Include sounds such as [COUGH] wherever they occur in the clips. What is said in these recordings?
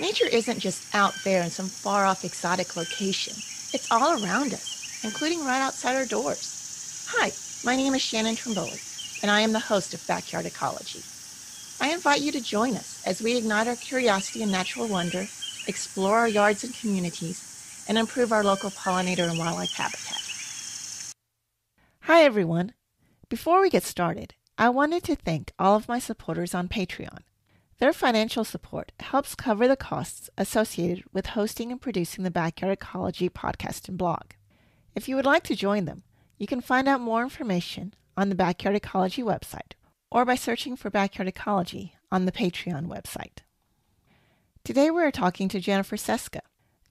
Nature isn't just out there in some far off exotic location. It's all around us, including right outside our doors. Hi, my name is Shannon Trimboli, and I am the host of Backyard Ecology. I invite you to join us as we ignite our curiosity and natural wonder, explore our yards and communities, and improve our local pollinator and wildlife habitat. Hi, everyone. Before we get started, I wanted to thank all of my supporters on Patreon. Their financial support helps cover the costs associated with hosting and producing the Backyard Ecology podcast and blog. If you would like to join them, you can find out more information on the Backyard Ecology website or by searching for Backyard Ecology on the Patreon website. Today we are talking to Jennifer Ceska.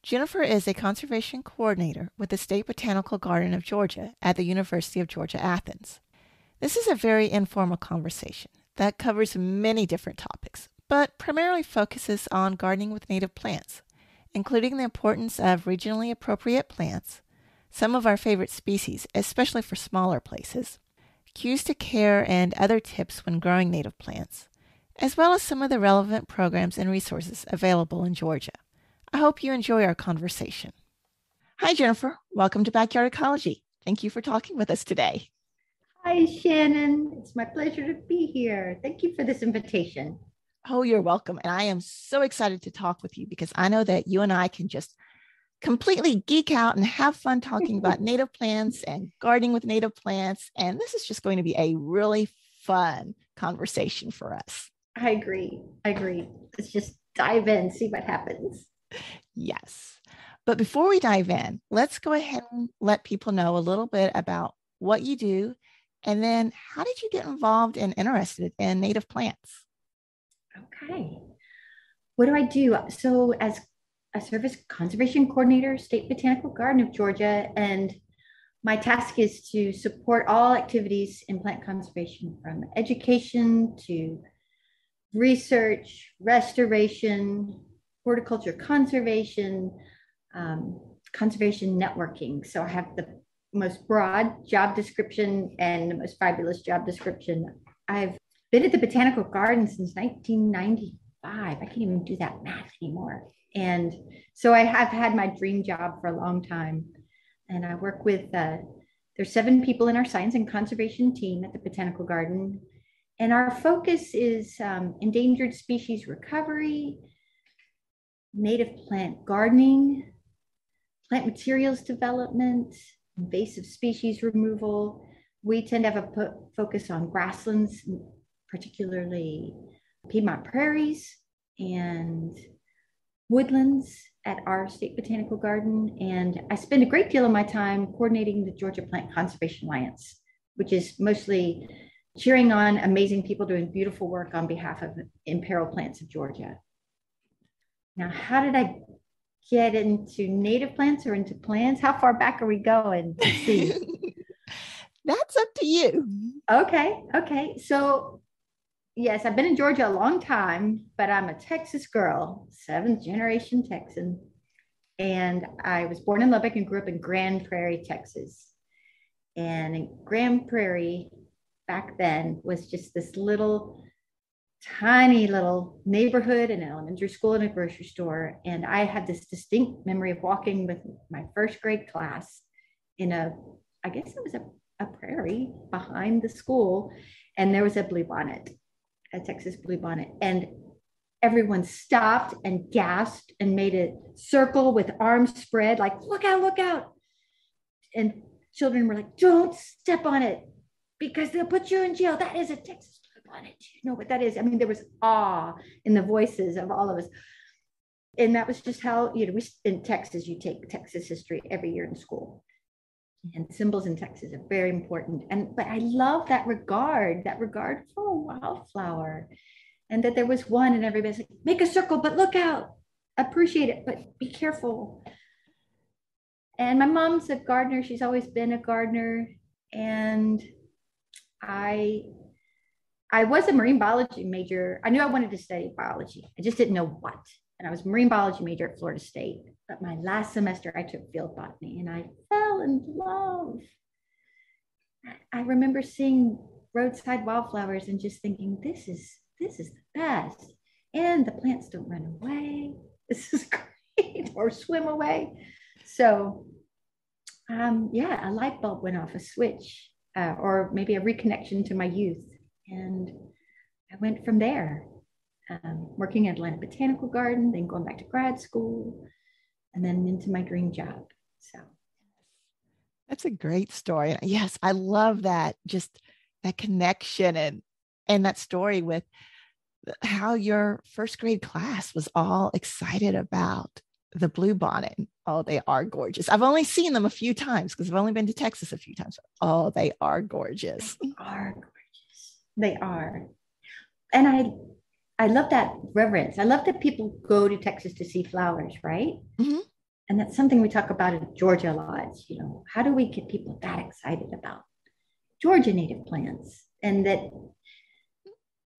Jennifer is a conservation coordinator with the State Botanical Garden of Georgia at the University of Georgia Athens. This is a very informal conversation that covers many different topics, but primarily focuses on gardening with native plants, including the importance of regionally appropriate plants, some of our favorite species, especially for smaller places, cues to care and other tips when growing native plants, as well as some of the relevant programs and resources available in Georgia. I hope you enjoy our conversation. Hi, Jennifer. Welcome to Backyard Ecology. Thank you for talking with us today. Hi, Shannon. It's my pleasure to be here. Thank you for this invitation. Oh, you're welcome. And I am so excited to talk with you because I know that you and I can just completely geek out and have fun talking about [LAUGHS] native plants and gardening with native plants. And this is just going to be a really fun conversation for us. I agree. I agree. Let's just dive in, see what happens. Yes. But before we dive in, let's go ahead and let people know a little bit about what you do and then how did you get involved and interested in native plants? Okay. What do I do? So, as a service conservation coordinator, State Botanical Garden of Georgia, and my task is to support all activities in plant conservation from education to research, restoration, horticulture conservation, um, conservation networking. So I have the most broad job description and the most fabulous job description. I've been at the Botanical Garden since 1995. I can't even do that math anymore. And so I have had my dream job for a long time. And I work with, uh, there's seven people in our science and conservation team at the Botanical Garden. And our focus is um, endangered species recovery, native plant gardening, plant materials development, invasive species removal. We tend to have a focus on grasslands, particularly Piedmont prairies and woodlands at our state botanical garden. And I spend a great deal of my time coordinating the Georgia Plant Conservation Alliance, which is mostly cheering on amazing people doing beautiful work on behalf of imperiled plants of Georgia. Now, how did I get into native plants or into plants? How far back are we going? see. [LAUGHS] That's up to you. Okay. Okay. So yes, I've been in Georgia a long time, but I'm a Texas girl, seventh generation Texan. And I was born in Lubbock and grew up in Grand Prairie, Texas. And Grand Prairie back then was just this little tiny little neighborhood an elementary school and a grocery store. And I had this distinct memory of walking with my first grade class in a, I guess it was a, a prairie behind the school. And there was a bluebonnet, a Texas bluebonnet. And everyone stopped and gasped and made a circle with arms spread, like, look out, look out. And children were like, don't step on it because they'll put you in jail. That is a Texas bluebonnet. Do you know what that is? I mean, there was awe in the voices of all of us. And that was just how, you know, we in Texas, you take Texas history every year in school. And symbols in Texas are very important. And but I love that regard, that regard for a wildflower. And that there was one, and everybody's like, make a circle, but look out, appreciate it, but be careful. And my mom's a gardener. She's always been a gardener. And I I was a marine biology major. I knew I wanted to study biology. I just didn't know what. And I was marine biology major at Florida State. But my last semester, I took field botany and I fell in love. I remember seeing roadside wildflowers and just thinking, this is this is the best. And the plants don't run away. [LAUGHS] This is great. [LAUGHS] or swim away. So, um, yeah, a light bulb went off, a switch, uh, or maybe a reconnection to my youth. And I went from there, um, working at Atlanta Botanical Garden, then going back to grad school, and then into my dream job. So that's a great story. Yes, I love that. Just that connection and and that story with how your first grade class was all excited about the blue bonnet. Oh, they are gorgeous. I've only seen them a few times because I've only been to Texas a few times. Oh, they are gorgeous. They are gorgeous. They are. And I I love that reverence. I love that people go to Texas to see flowers, right? Mm-hmm. And that's something we talk about in Georgia a lot. Is, You know, how do we get people that excited about Georgia native plants and that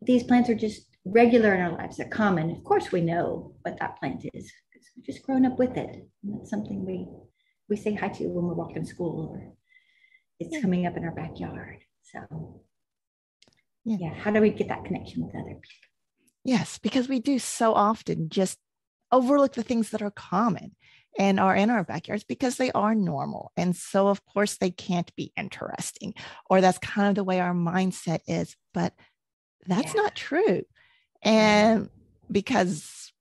these plants are just regular in our lives. They're common. Of course, we know what that plant is because we've just grown up with it. And that's something we we say hi to when we're walking school or it's coming up in our backyard. So yeah. yeah, how do we get that connection with other people? Yes, because we do so often just overlook the things that are common and are in our backyards because they are normal. And so, of course, they can't be interesting, or that's kind of the way our mindset is. But that's yeah. not true. Mm-hmm. And because,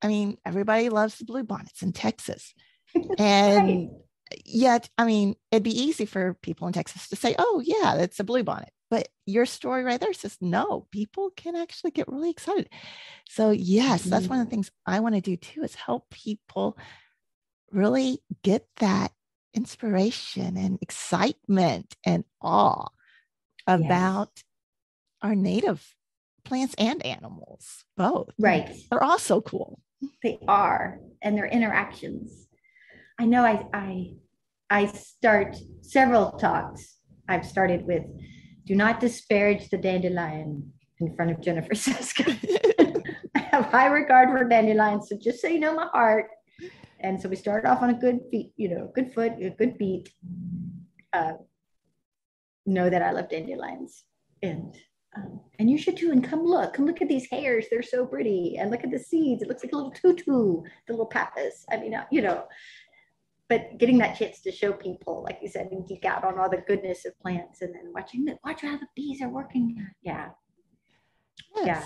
I mean, everybody loves the blue bonnets in Texas. [LAUGHS] And right. Yet, I mean, it'd be easy for people in Texas to say, oh, yeah, it's a blue bonnet. But your story right there says, no, people can actually get really excited. So, yes, that's one of the mm-hmm. things I want to do too is help people really get that inspiration and excitement and awe about yes. our native plants and animals, both. Right. They're all so cool. They are, and their interactions. I know I I I start several talks. I've started with do not disparage the dandelion in front of Jennifer [LAUGHS] Ceska. I have high regard for dandelions, so just so you know my heart. And so we started off on a good feet, you know, good foot, a good beat. Uh, know that I love dandelions, and um, and you should too. And come look, come look at these hairs; they're so pretty. And look at the seeds; it looks like a little tutu, the little pappus. I mean, uh, you know, but getting that chance to show people, like you said, and geek out on all the goodness of plants, and then watching the watch how the bees are working. Yeah, yes. yeah.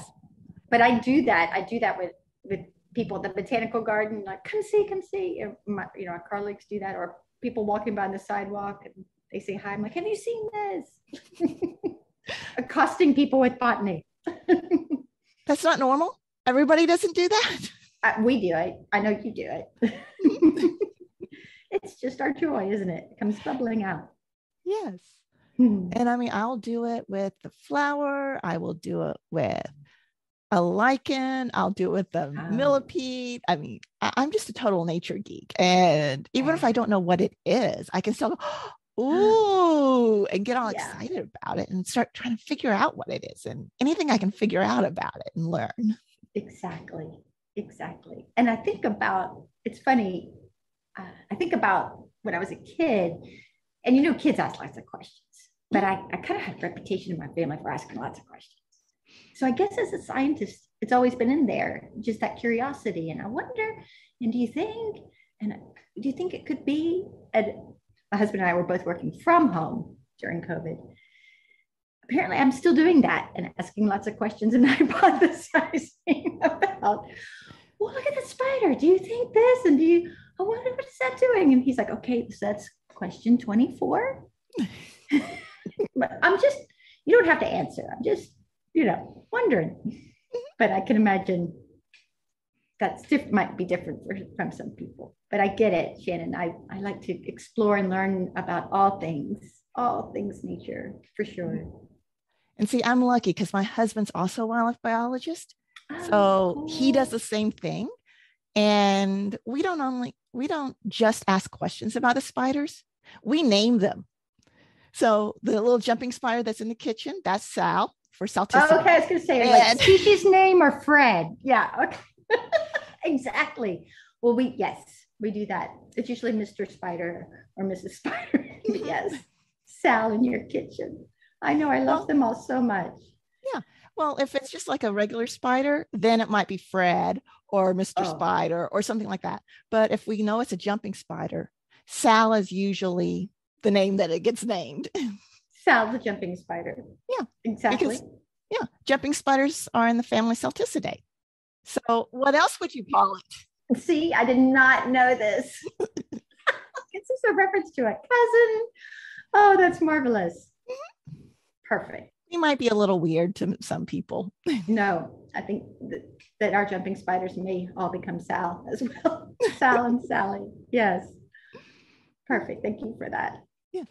But I do that. I do that with with people at the botanical garden. Like, come see, come see. My, you know, our colleagues do that, or people walking by on the sidewalk and they say hi. I'm like, have you seen this? [LAUGHS] Accosting people with botany. [LAUGHS] That's not normal. Everybody doesn't do that. Uh, we do. it. I know you do it. [LAUGHS] it's just our joy, isn't it? It comes bubbling out. Yes. Hmm. And I mean, I'll do it with the flower. I will do it with a lichen. I'll do it with the millipede. I mean, I, am just a total nature geek. And even if I don't know what it is, I can still go, [GASPS] ooh, and get all yeah. excited about it and start trying to figure out what it is and anything I can figure out about it and learn. Exactly. Exactly. And I think about it's funny, uh, I think about when I was a kid, and you know, kids ask lots of questions, but I, I kind of had a reputation in my family for asking lots of questions. So I guess as a scientist, it's always been in there, just that curiosity. And I wonder, and do you think, and do you think it could be, and my husband and I were both working from home during COVID. Apparently, I'm still doing that and asking lots of questions and [LAUGHS] hypothesizing about well, look at the spider. Do you think this? And do you, oh, what, what is that doing? And he's like, okay, so that's question 24. but I'm just, you don't have to answer. I'm just, you know, wondering. But I can imagine that's diff- might be different for, from some people. But I get it, Shannon. I, I like to explore and learn about all things, all things nature for sure. And see, I'm lucky because my husband's also a wildlife biologist. Oh, so cool. he does the same thing. And we don't only we don't just ask questions about the spiders, we name them. So the little jumping spider that's in the kitchen, that's Sal for Sal. Oh, okay, I was gonna say and, like species name or Fred. Yeah, okay. [LAUGHS] exactly. Well, we yes, we do that. It's usually Mr. Spider or Mrs. Spider. [LAUGHS] yes. [LAUGHS] Sal in your kitchen. I know I love well, them all so much. Yeah. Well, if it's just like a regular spider, then it might be Fred or Mr. Oh. Spider or something like that. But if we know it's a jumping spider, Sal is usually the name that it gets named. [LAUGHS] Sal the jumping spider. Yeah, exactly. Because, yeah, jumping spiders are in the family Salticidae. So, what else would you call it? See, I did not know this. [LAUGHS] Is this a reference to a cousin? Oh, that's marvelous. Mm-hmm. Perfect. He might be a little weird to some people. [LAUGHS] no, I think that, that our jumping spiders may all become Sal as well. [LAUGHS] Sal and Sally. Yes. Perfect. Thank you for that. Yeah.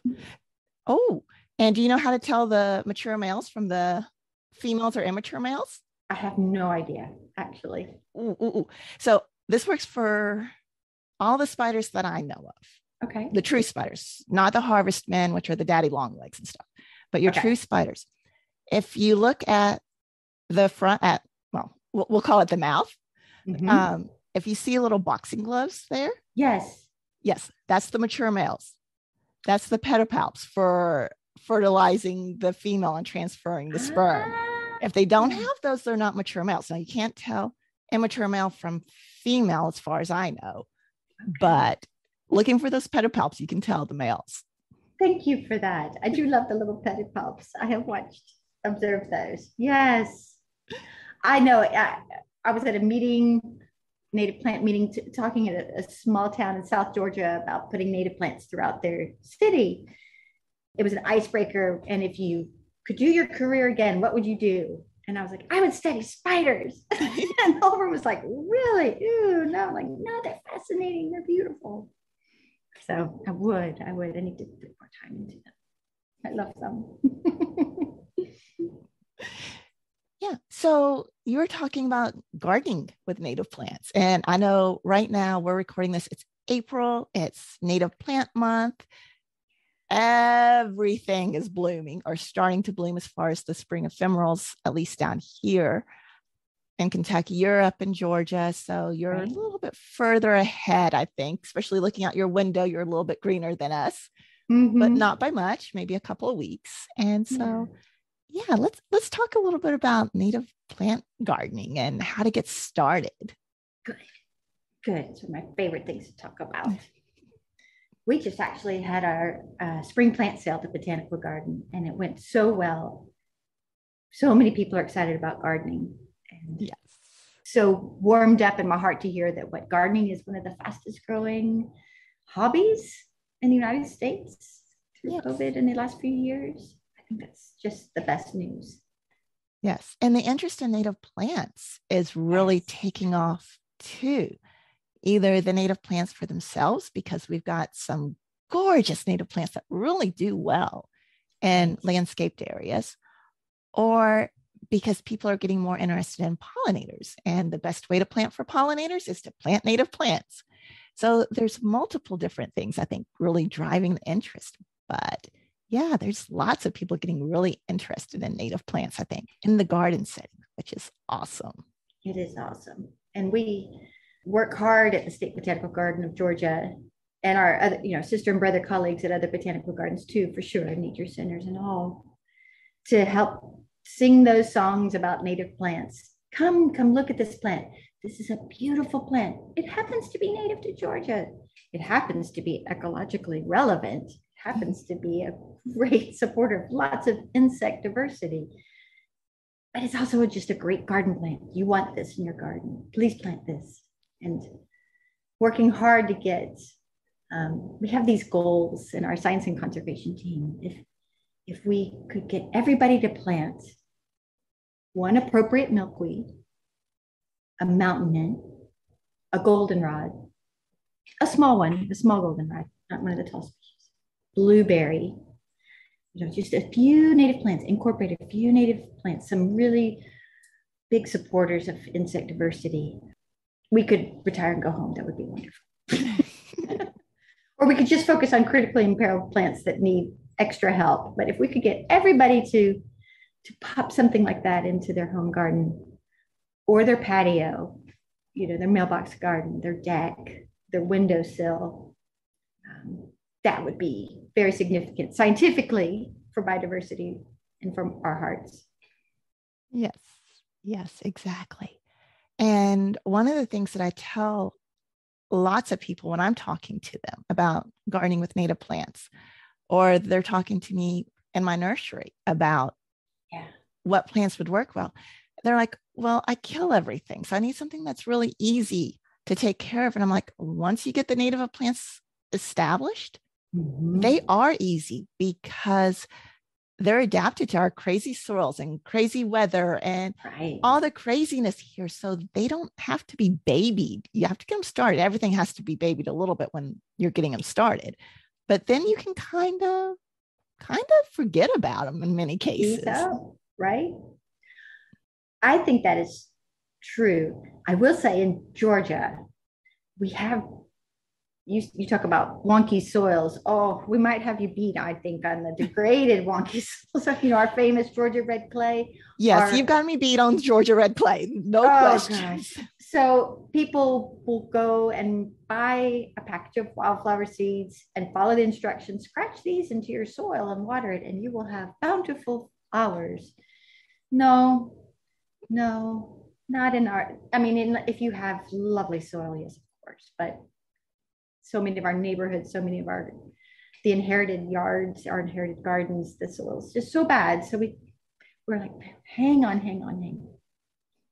Oh, and do you know how to tell the mature males from the females or immature males? I have no idea, actually. Ooh, ooh, ooh. So this works for all the spiders that I know of. Okay. The true spiders, not the harvest men, which are the daddy long legs and stuff, but your okay. true spiders. If you look at the front, at well, we'll, call it the mouth. Mm-hmm. Um, if you see little boxing gloves there, yes, yes, that's the mature males. That's the pedipalps for fertilizing the female and transferring the sperm. Ah. If they don't have those, they're not mature males. Now you can't tell immature male from female, as far as I know. Okay. But looking for those pedipalps, you can tell the males. Thank you for that. I do love the little pedipalps. I have watched, observed those. Yes. I know. I, I was at a meeting, native plant meeting, t- talking at a, a small town in South Georgia about putting native plants throughout their city. It was an icebreaker. And if you could do your career again, what would you do? And I was like, I would study spiders. [LAUGHS] and Over was like, really? Ooh, no, I'm like, no, they're fascinating. They're beautiful. So I would, I would. I need to put more time into them. I love them. [LAUGHS] yeah. So you were talking about gardening with native plants. And I know right now we're recording this, it's April, it's Native Plant Month. Everything is blooming or starting to bloom as far as the spring ephemerals, at least down here in Kentucky, you're up in Georgia. So you're right. a little bit further ahead, I think, especially looking out your window, you're a little bit greener than us, mm-hmm. but not by much, maybe a couple of weeks. And so yeah. Yeah, let's let's talk a little bit about native plant gardening and how to get started. Good. Good. It's one of my favorite things to talk about. we just actually had our uh, spring plant sale at the botanical garden and it went so well. So many people are excited about gardening and yes. so warmed up in my heart to hear that what gardening is one of the fastest growing hobbies in the United States through yes. COVID in the last few years. Think that's just the best news. Yes. And the interest in native plants is really yes. taking off too. Either the native plants for themselves, because we've got some gorgeous native plants that really do well in landscaped areas, or because people are getting more interested in pollinators. And the best way to plant for pollinators is to plant native plants. So there's multiple different things I think really driving the interest. But yeah, there's lots of people getting really interested in native plants, I think, in the garden setting, which is awesome. It is awesome. And we work hard at the State Botanical Garden of Georgia and our other, you know, sister and brother colleagues at other botanical gardens too, for sure, nature centers and all, to help sing those songs about native plants. Come, come look at this plant. This is a beautiful plant. It happens to be native to Georgia. It happens to be ecologically relevant. Happens to be a great supporter of lots of insect diversity. But it's also just a great garden plant. You want this in your garden. Please plant this. And working hard to get, um, we have these goals in our science and conservation team. If if we could get everybody to plant one appropriate milkweed, a mountain mint, a goldenrod, a small one, a small goldenrod, not one of the tall species, blueberry, you know, just a few native plants, incorporate a few native plants, some really big supporters of insect diversity. We could retire and go home. That would be wonderful. [LAUGHS] or we could just focus on critically imperiled plants that need extra help. But if we could get everybody to to pop something like that into their home garden or their patio, you know, their mailbox garden, their deck, their windowsill, um, that would be very significant scientifically for biodiversity and from our hearts. Yes. Yes, exactly. And one of the things that I tell lots of people when I'm talking to them about gardening with native plants, or they're talking to me in my nursery about yeah. what plants would work well, they're like, Well, I kill everything. So I need something that's really easy to take care of. And I'm like, Once you get the native plants established, mm-hmm. they are easy because they're adapted to our crazy soils and crazy weather and right. all the craziness here. So they don't have to be babied. You have to get them started. Everything has to be babied a little bit when you're getting them started. But then you can kind of kind of forget about them in many cases. So, right? I think that is true. I will say in Georgia, we have you, you talk about wonky soils. Oh, we might have you beat, I think, on the degraded [LAUGHS] wonky soils. You know, our famous Georgia red clay. Yes, our, you've got me beat on Georgia red clay. No oh, question. Gosh. So people will go and buy a package of wildflower seeds and follow the instructions. Scratch these into your soil and water it, and you will have bountiful flowers. No, no, not in our. I mean, in, if you have lovely soil, yes, of course, but so many of our neighborhoods, so many of our the inherited yards, our inherited gardens, the soil's just so bad. So we we're like, hang on, hang on, hang on.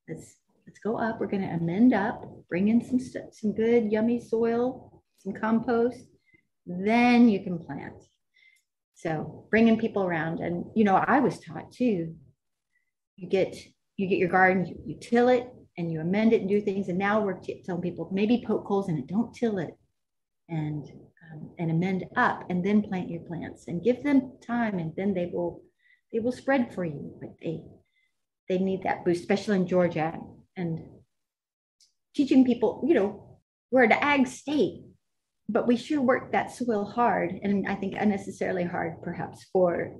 Let's let's go up. We're going to amend up, bring in some some good yummy soil, some compost. Then you can plant. So bringing people around, and you know, I was taught too. You get you get your garden, you, you till it, and you amend it and do things. And now we're t- telling people maybe poke holes in it, don't till it and um, and amend up and then plant your plants and give them time and then they will they will spread for you but they they need that boost especially in georgia. And teaching people you know we're an ag state but we sure work that soil hard and i think unnecessarily hard perhaps for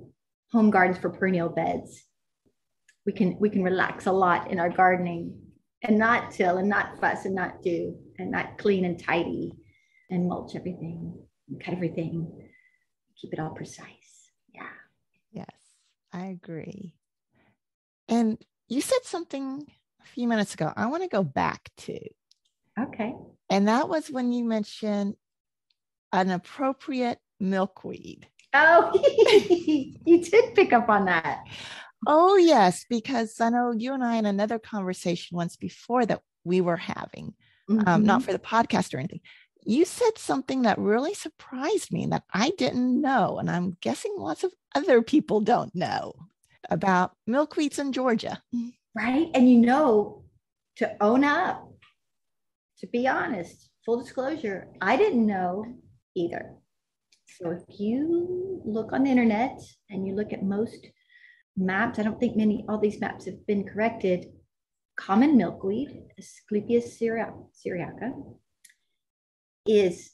home gardens for perennial beds. We can we can relax a lot in our gardening and not till and not fuss and not do and not clean and tidy and mulch everything and cut everything, keep it all precise. Yeah. Yes, I agree. And you said something a few minutes ago. I want to go back to. Okay. And that was when you mentioned an appropriate milkweed. Oh, [LAUGHS] you did pick up on that. Oh, yes, because I know you and I in another conversation once before that we were having, mm-hmm. um, not mm-hmm. for the podcast or anything, you said something that really surprised me that I didn't know. And I'm guessing lots of other people don't know about milkweeds in Georgia. Right. And you know, to own up, to be honest, full disclosure, I didn't know either. So if you look on the internet and you look at most maps, I don't think many, all these maps have been corrected. Common milkweed, Asclepias syriaca, is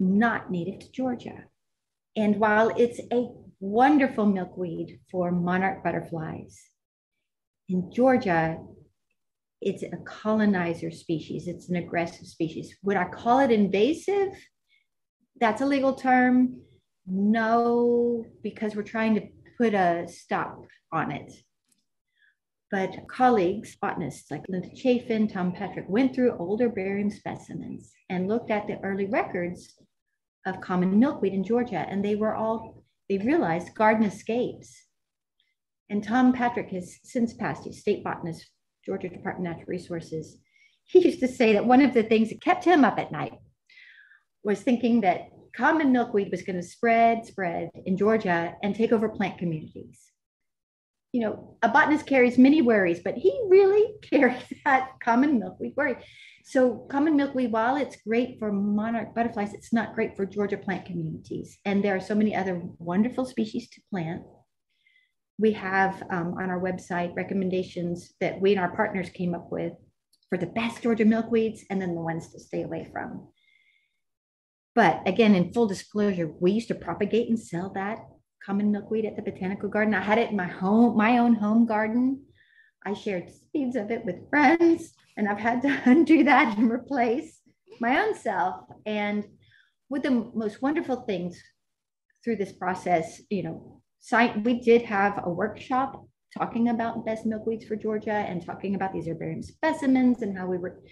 not native to Georgia. And while it's a wonderful milkweed for monarch butterflies, in Georgia, it's a colonizer species. It's an aggressive species. Would I call it invasive? That's a legal term. No, because we're trying to put a stop on it. But colleagues, botanists like Linda Chafin, Tom Patrick, went through older herbarium specimens and looked at the early records of common milkweed in Georgia, and they were all, they realized garden escapes. And Tom Patrick has since passed, he's state botanist, Georgia Department of Natural Resources. He used to say that one of the things that kept him up at night was thinking that common milkweed was going to spread, spread in Georgia and take over plant communities you know, a botanist carries many worries, but he really [LAUGHS] carries that common milkweed worry. So, common milkweed, while it's great for monarch butterflies, it's not great for Georgia plant communities. And there are so many other wonderful species to plant. We have um, on our website recommendations that we and our partners came up with for the best Georgia milkweeds and then the ones to stay away from. But again, in full disclosure, we used to propagate and sell that common milkweed at the botanical garden. I had it in my home, my own home garden. I shared seeds of it with friends, and I've had to [LAUGHS] undo that and replace my own self. And with the most wonderful things through this process, you know, we did have a workshop talking about best milkweeds for Georgia and talking about these herbarium specimens and how we were,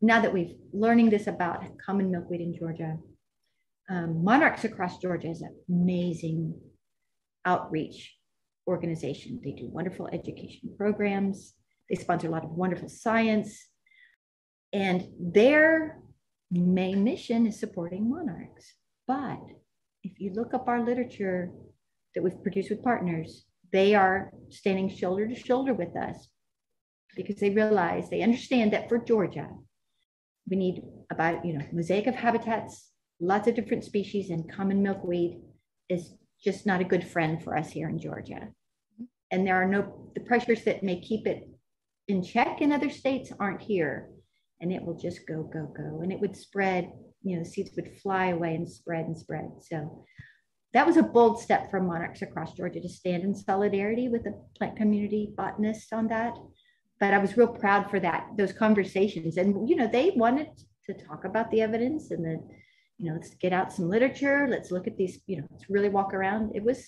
now that we've learning this about common milkweed in Georgia, um, Monarchs Across Georgia is an amazing outreach organization. They do wonderful education programs. They sponsor a lot of wonderful science. And their main mission is supporting monarchs. But if you look up our literature that we've produced with partners, they are standing shoulder to shoulder with us because they realize they understand that for Georgia, we need about, you know, mosaic of habitats, lots of different species, and common milkweed is just not a good friend for us here in Georgia. And there are no, the pressures that may keep it in check in other states aren't here. And it will just go, go, go. And it would spread, you know, seeds would fly away and spread and spread. So that was a bold step from Monarchs Across Georgia to stand in solidarity with the plant community botanists on that. But I was real proud for that, those conversations. And, you know, they wanted to talk about the evidence and the, you know, let's get out some literature. Let's look at these, you know, let's really walk around. It was,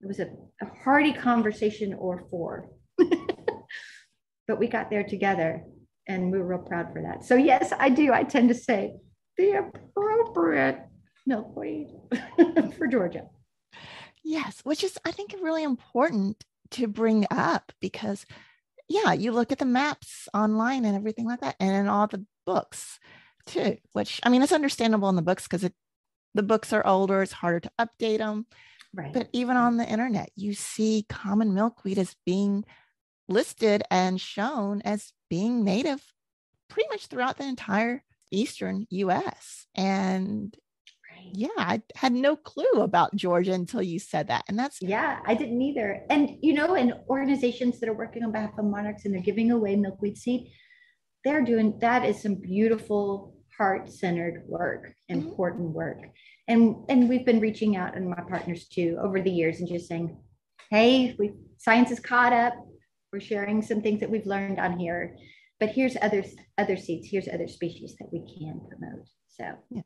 it was a, a hearty conversation or four. [LAUGHS] but we got there together and we were real proud for that. So yes, I do. I tend to say the appropriate milkweed [LAUGHS] for Georgia. Yes, which is I think really important to bring up because yeah, you look at the maps online and everything like that, and in all the books too. Which I mean, it's understandable in the books because the books are older; it's harder to update them. Right. But even on the internet, you see common milkweed as being listed and shown as being native pretty much throughout the entire eastern US. And yeah, I had no clue about Georgia until you said that. And that's yeah, I didn't either. And you know, and organizations that are working on behalf of monarchs and they're giving away milkweed seed, they're doing that is some beautiful heart-centered work, mm-hmm. important mm-hmm. work. And and we've been reaching out and my partners too over the years and just saying, hey, we science is caught up. We're sharing some things that we've learned on here, but here's other other seeds. Here's other species that we can promote. So yeah.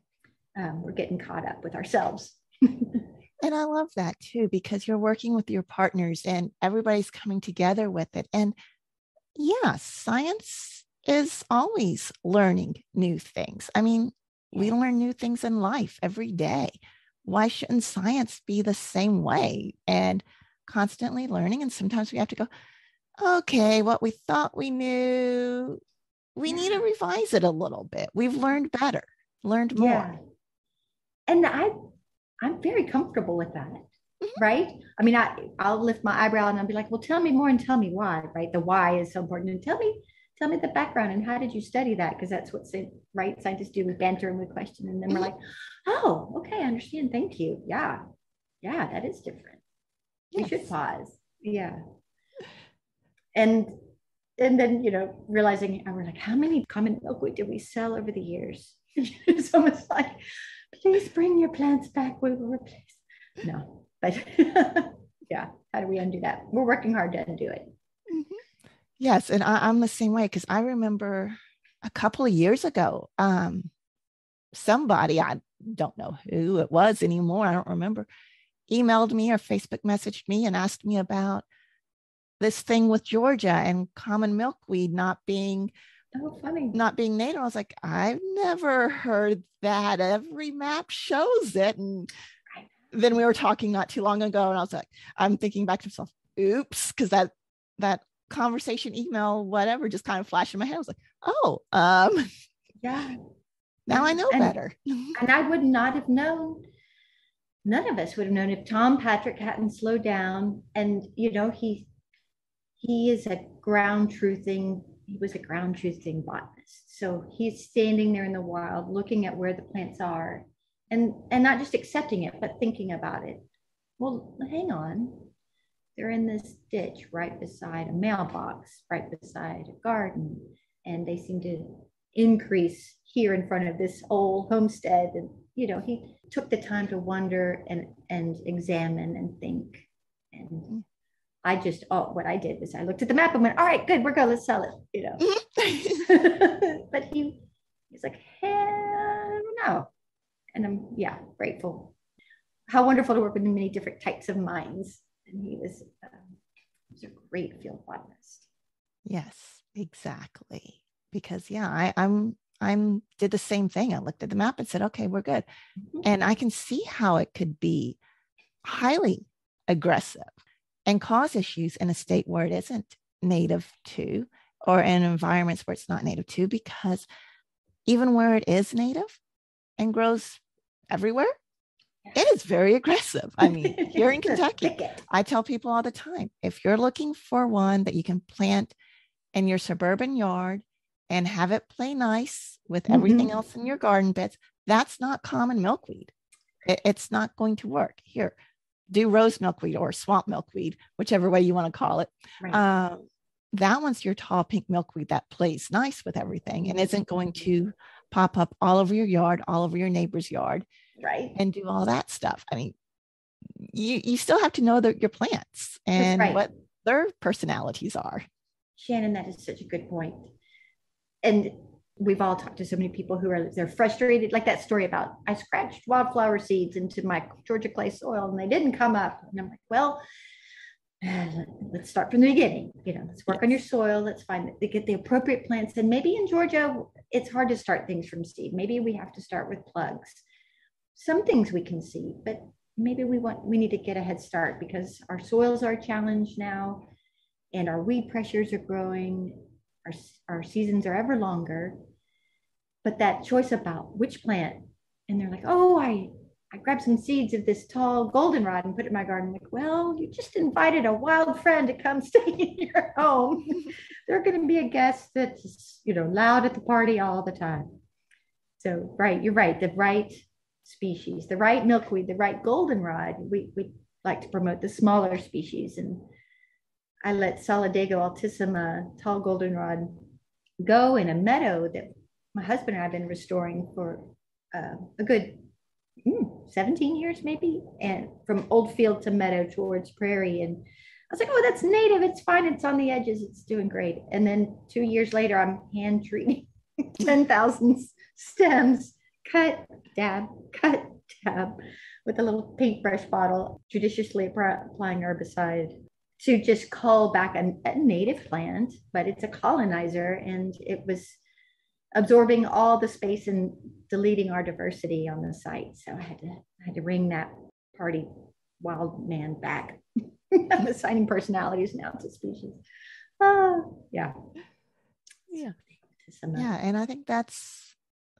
um, we're getting caught up with ourselves. [LAUGHS] and I love that too because you're working with your partners and everybody's coming together with it. And yeah, science is always learning new things. I mean, we learn new things in life every day. Why shouldn't science be the same way and constantly learning? And sometimes we have to go, okay, what we thought we knew, we need to revise it a little bit. We've learned better, learned more. Yeah. And I I'm very comfortable with that. Mm-hmm. Right. I mean, I, I'll lift my eyebrow and I'll be like, well, tell me more and tell me why, right? The why is so important. And tell me, tell me the background and how did you study that? Because that's what right scientists do. We banter and we question. And then we're mm-hmm. like, oh, okay, I understand. Thank you. Yeah. Yeah, that is different. Yes. We should pause. Yeah and and then you know realizing I was like how many common milkweed did we sell over the years [LAUGHS] it's almost like please bring your plants back we will replace no but [LAUGHS] yeah how do we undo that we're working hard to undo it. Yes and I, am the same way because i remember a couple of years ago um somebody i don't know who it was anymore i don't remember emailed me or facebook messaged me and asked me about this thing with Georgia and common milkweed not being oh, funny. not being native. I was like, I've never heard that. Every map shows it. And then we were talking not too long ago, and I was like, I'm thinking back to myself, oops, because that that conversation, email, whatever, just kind of flashed in my head. I was like, oh, um, yeah. Now I know and, better. and I would not have known none of us would have known if Tom Patrick hadn't slowed down. And, you know, he he is a ground truthing, he was a ground truthing botanist. So he's standing there in the wild looking at where the plants are and, and not just accepting it, but thinking about it. Well, hang on. They're in this ditch right beside a mailbox, right beside a garden, and they seem to increase here in front of this old homestead. And, you know, he took the time to wonder and, and examine and think. And mm-hmm. I just, oh, what I did was I looked at the map and went, all right, good, we're going, let's sell it, you know. Mm-hmm. [LAUGHS] but he, he's like, hell no. And I'm, yeah, grateful. How wonderful to work with many different types of minds. And he was, uh, It's a great field botanist. Yes, exactly. Because yeah, I, I'm I'm did the same thing. I looked at the map and said, okay, we're good. Mm-hmm. And I can see how it could be highly aggressive and cause issues in a state where it isn't native to or in environments where it's not native to, because even where it is native and grows everywhere, it is very aggressive. I mean, here in [LAUGHS] Kentucky, I tell people all the time if you're looking for one that you can plant in your suburban yard and have it play nice with everything mm-hmm. else in your garden beds, that's not common milkweed. It, it's not going to work. Here, do rose milkweed or swamp milkweed, whichever way you want to call it. Right. Uh, that one's your tall pink milkweed that plays nice with everything and isn't going to pop up all over your yard, all over your neighbor's yard, right? And do all that stuff. I mean, you you still have to know that your plants and right. what their personalities are. Shannon, that is such a good point. And we've all talked to so many people who are they're frustrated like that story about i scratched wildflower seeds into my georgia clay soil and they didn't come up and i'm like well [SIGHS] let's start from the beginning you know let's work yes. on your soil let's find to get the appropriate plants and maybe in georgia it's hard to start things from seed maybe we have to start with plugs some things we can see but maybe we want we need to get a head start because our soils are challenged now and our weed pressures are growing our, our seasons are ever longer. But that choice about which plant, and they're like, oh, I, I grabbed some seeds of this tall goldenrod and put it in my garden. Like, well, you just invited a wild friend to come [LAUGHS] stay in your home. [LAUGHS] they're going to be a guest that's, you know, loud at the party all the time. So, right, you're right. The right species, the right milkweed, the right goldenrod. We, we like to promote the smaller species and I let Solidago altissima tall goldenrod go in a meadow that my husband and I have been restoring for uh, a good mm, 17 years, maybe, and from old field to meadow towards prairie. And I was like, oh, that's native. It's fine. It's on the edges. It's doing great. And then two years later, I'm hand treating [LAUGHS] 10,000 stems, cut, dab, cut, dab, with a little paintbrush bottle, judiciously applying herbicide to just call back a, a native plant, but it's a colonizer and it was absorbing all the space and deleting our diversity on the site. So I had to I had to ring that party wild man back. [LAUGHS] I'm assigning personalities now to species. Uh, yeah. Yeah. Yeah. And I think that's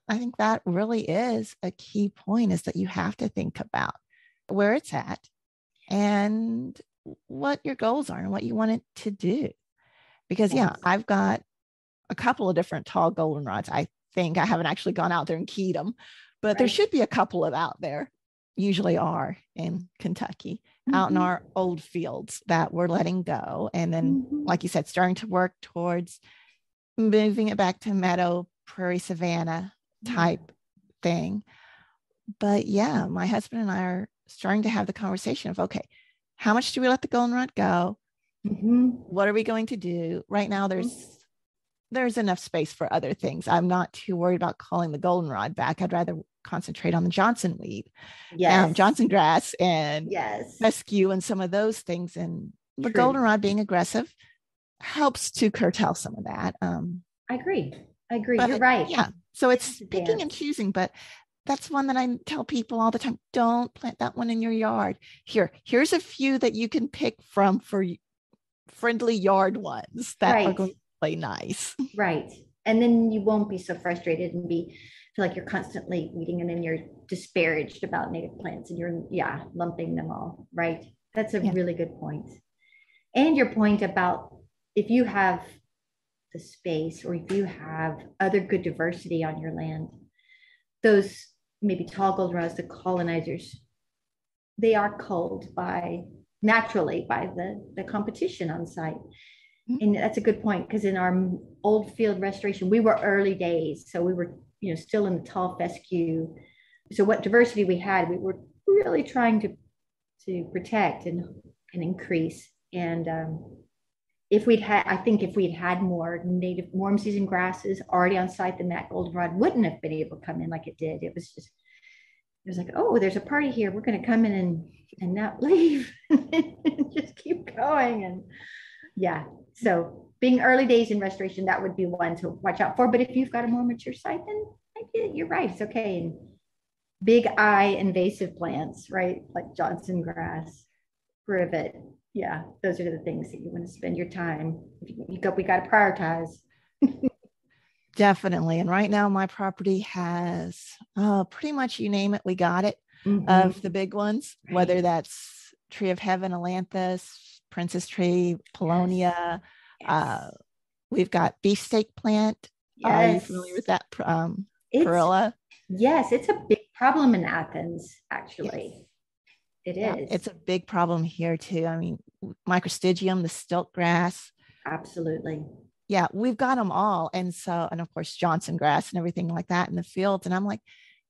I think that really is a key point is that you have to think about where it's at and what your goals are and what you want it to do. Because, yeah, I've got a couple of different tall goldenrods. I think I haven't actually gone out there and keyed them, but right. there should be a couple of out there, usually are in Kentucky, mm-hmm. out in mm-hmm. our old fields that we're letting go. And then, mm-hmm. like you said, starting to work towards moving it back to meadow, prairie, savanna type thing. But yeah, my husband and I are starting to have the conversation of okay, how much do we let the goldenrod go? Mm-hmm. What are we going to do? Right now, there's mm-hmm. there's enough space for other things. I'm not too worried about calling the goldenrod back. I'd rather concentrate on the Johnson weed, yes. Um, Johnson grass, and yes. fescue, and some of those things. And the True. goldenrod being aggressive helps to curtail some of that. Um, I agree. I agree. You're right. Yeah. So it's picking and choosing, but that's one that I tell people all the time. Don't plant that one in your yard. Here, here's a few that you can pick from for friendly yard ones that right. are going to play nice. [LAUGHS] Right. And then you won't be so frustrated and be feel like you're constantly weeding and then you're disparaged about native plants and you're yeah, lumping them all. Right. That's a yeah. really good point. And your point about if you have the space or if you have other good diversity on your land, those maybe tall goldenrods, the colonizers, they are culled by naturally by the, the competition on site. Mm-hmm. And that's a good point because in our old field restoration, we were early days. So we were, you know, still in the tall fescue. So what diversity we had, we were really trying to to protect and, and increase. And um, if we'd had, I think if we'd had more native warm season grasses already on site, then that goldenrod wouldn't have been able to come in like it did. It was just, it was like, oh, there's a party here. We're going to come in and, and not [LAUGHS] leave, just keep going. And Yeah. So being early days in restoration, that would be one to watch out for. But if you've got a more mature site, then you're right. It's okay. And big eye invasive plants, right? Like Johnson grass, privet. Yeah, those are the things that you want to spend your time. You got, we got to prioritize. [LAUGHS] Definitely. And right now, my property has uh, pretty much you name it, we got it mm-hmm. of the big ones, right. whether that's Tree of Heaven, Ailanthus, Princess Tree, Paulownia. Yes. Uh, we've got beefsteak plant. Yes. Are you familiar with that? Um, Perilla? Yes, it's a big problem in Athens, actually. Yes. It is. Yeah, it's a big problem here too. I mean, Microstegium, the stilt grass. Absolutely yeah, we've got them all. And so, and of course, Johnson grass and everything like that in the fields. And I'm like,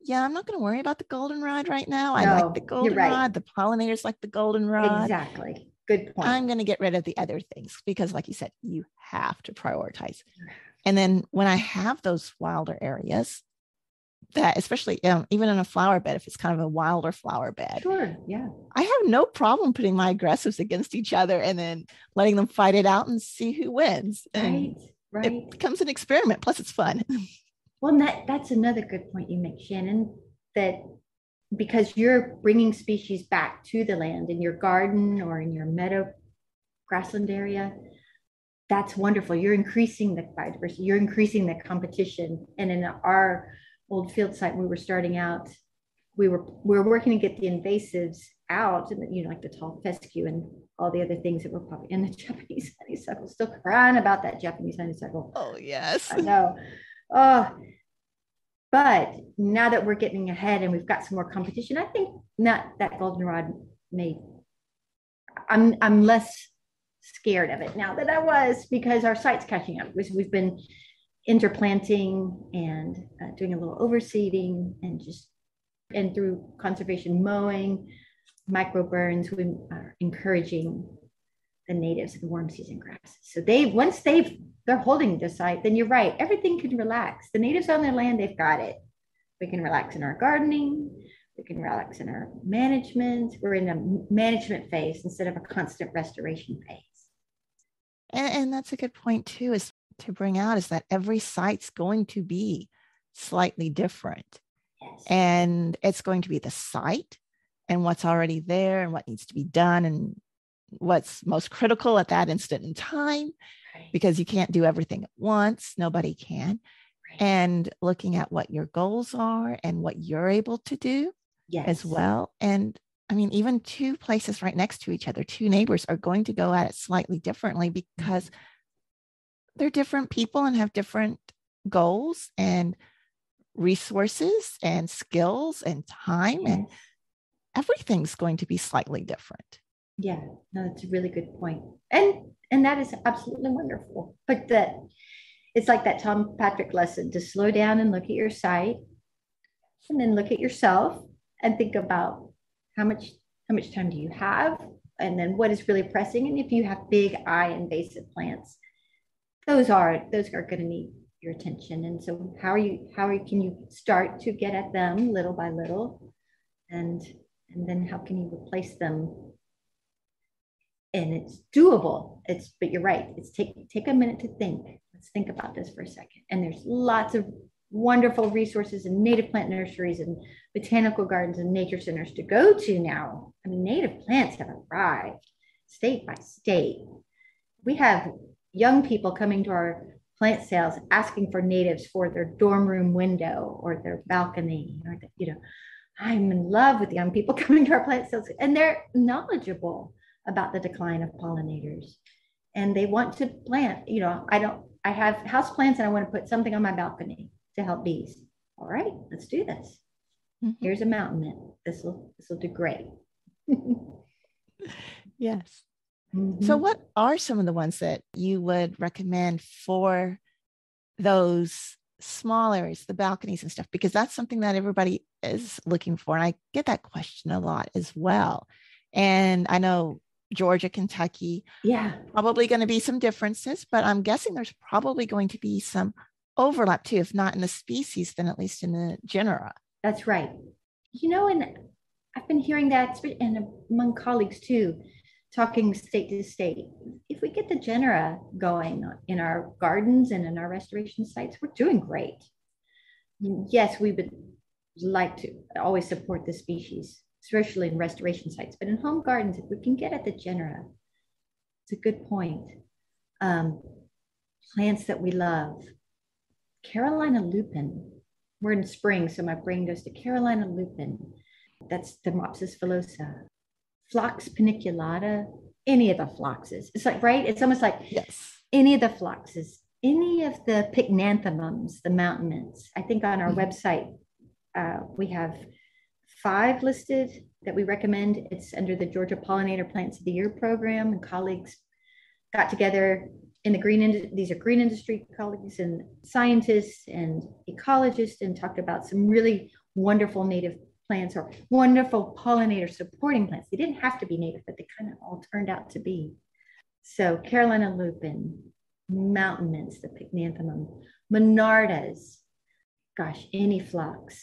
yeah, I'm not going to worry about the goldenrod right now. No, I like the goldenrod. Right. The pollinators like the goldenrod. Exactly. Good point. I'm going to get rid of the other things because, like you said, you have to prioritize. And then when I have those wilder areas, that especially um, even in a flower bed if it's kind of a wilder flower bed. Sure yeah. I have no problem putting my aggressives against each other and then letting them fight it out and see who wins. Right right it becomes an experiment plus it's fun. [LAUGHS] Well that that's another good point you make shannon that because you're bringing species back to the land in your garden or in your meadow grassland area that's wonderful. You're increasing the biodiversity you're increasing the competition. And in our old field site we were starting out we were we were working to get the invasives out and you know like the tall fescue and all the other things that were probably in the [LAUGHS] Japanese honeysuckle. Still crying about that Japanese honeysuckle. Oh yes. I know. Oh, but now that we're getting ahead and we've got some more competition, I think not that goldenrod may. I'm I'm less scared of it now that I was because our site's catching up. We've been interplanting and doing a little overseeding and just and through conservation mowing micro burns we are encouraging the natives of the warm season grasses so they once they've they're holding the site then you're right everything can relax. The natives on their land they've got it. We can relax in our gardening we can relax in our management. We're in a management phase instead of a constant restoration phase. And, and that's a good point too is to bring out is that every site's going to be slightly different. Yes. And it's going to be the site and what's already there and what needs to be done and what's most critical at that instant in time right. because you can't do everything at once. Nobody can. Right. And looking at what your goals are and what you're able to do yes. as well. And I mean, even two places right next to each other, two neighbors are going to go at it slightly differently because mm-hmm they're different people and have different goals and resources and skills and time and everything's going to be slightly different. Yeah no that's a really good point. And and that is absolutely wonderful. But that it's like that tom patrick lesson to slow down and look at your site and then look at yourself and think about how much how much time do you have and then what is really pressing and if you have big eye invasive plants those are those are going to need your attention. And so how are you how are can you start to get at them little by little? And and then how can you replace them? And it's doable. It's but you're right. It's take take a minute to think. Let's think about this for a second. And there's lots of wonderful resources and native plant nurseries and botanical gardens and nature centers to go to now. I mean native plants have arrived state by state. We have young people coming to our plant sales asking for natives for their dorm room window or their balcony or the, you know i'm in love with young people [LAUGHS] coming to our plant sales and they're knowledgeable about the decline of pollinators. And they want to plant you know i don't i have house plants and i want to put something on my balcony to help bees. All right let's do this. Mm-hmm. here's a mountain mint this will this will do great. [LAUGHS] Yes Mm-hmm. So, what are some of the ones that you would recommend for those small areas, the balconies and stuff? Because that's something that everybody is looking for. And I get that question a lot as well. And I know Georgia, Kentucky, yeah, probably going to be some differences, but I'm guessing there's probably going to be some overlap too, if not in the species, then at least in the genera. That's right. You know, and I've been hearing that and among colleagues too talking state to state, if we get the genera going in our gardens and in our restoration sites, we're doing great. Yes, we would like to always support the species, especially in restoration sites, but in home gardens, if we can get at the genera, it's a good point. Um, plants that we love. Carolina lupin. We're in spring, so my brain goes to Carolina lupin. That's Thermopsis villosa. Phlox paniculata, any of the phloxes. It's like, right? It's almost like yes. any of the phloxes, any of the pycnanthemums, the mountain mints. I think on our mm-hmm. website, uh, we have five listed that we recommend. It's under the Georgia Pollinator Plants of the Year program, and colleagues got together in the green industry. These are green industry colleagues and scientists and ecologists, and talked about some really wonderful native plants or wonderful pollinator supporting plants. They didn't have to be native, but they kind of all turned out to be. So Carolina lupin, mountain mints, the pycnanthemum, monardas, gosh, any phlox.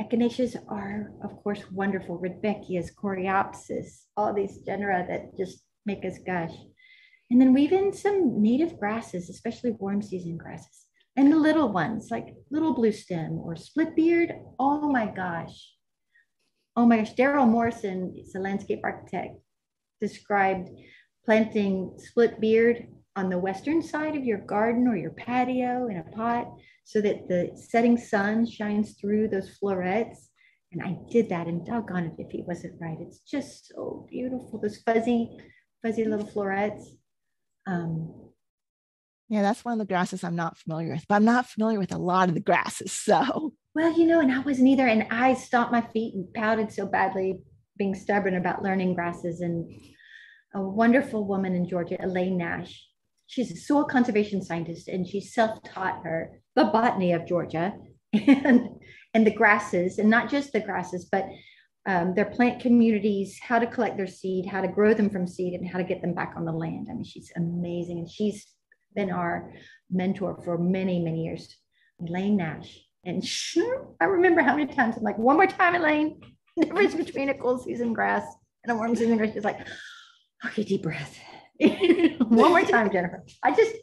Echinaceas are, of course, wonderful. Rudbeckias, coreopsis, all these genera that just make us gush. And then weave in some native grasses, especially warm season grasses and the little ones like little blue stem or split beard. Oh my gosh. Oh my gosh. Darrel Morrison is a landscape architect, described planting split beard on the western side of your garden or your patio in a pot so that the setting sun shines through those florets. And I did that and doggone it if he wasn't right. It's just so beautiful. Those fuzzy, fuzzy little florets. Um, yeah, that's one of the grasses I'm not familiar with, but I'm not familiar with a lot of the grasses. So, well, you know, and I wasn't either. And I stomped my feet and pouted so badly, being stubborn about learning grasses. And a wonderful woman in Georgia, Elaine Nash, she's a soil conservation scientist and she self-taught her the botany of Georgia [LAUGHS] and and the grasses, and not just the grasses, but um, their plant communities, how to collect their seed, how to grow them from seed, and how to get them back on the land. I mean, she's amazing, and she's been our mentor for many, many years, Elaine Nash. And I remember how many times I'm like, one more time, Elaine. [LAUGHS] The difference between a cool season grass and a warm season grass is like, okay, deep breath. [LAUGHS] one more time, Jennifer. I just,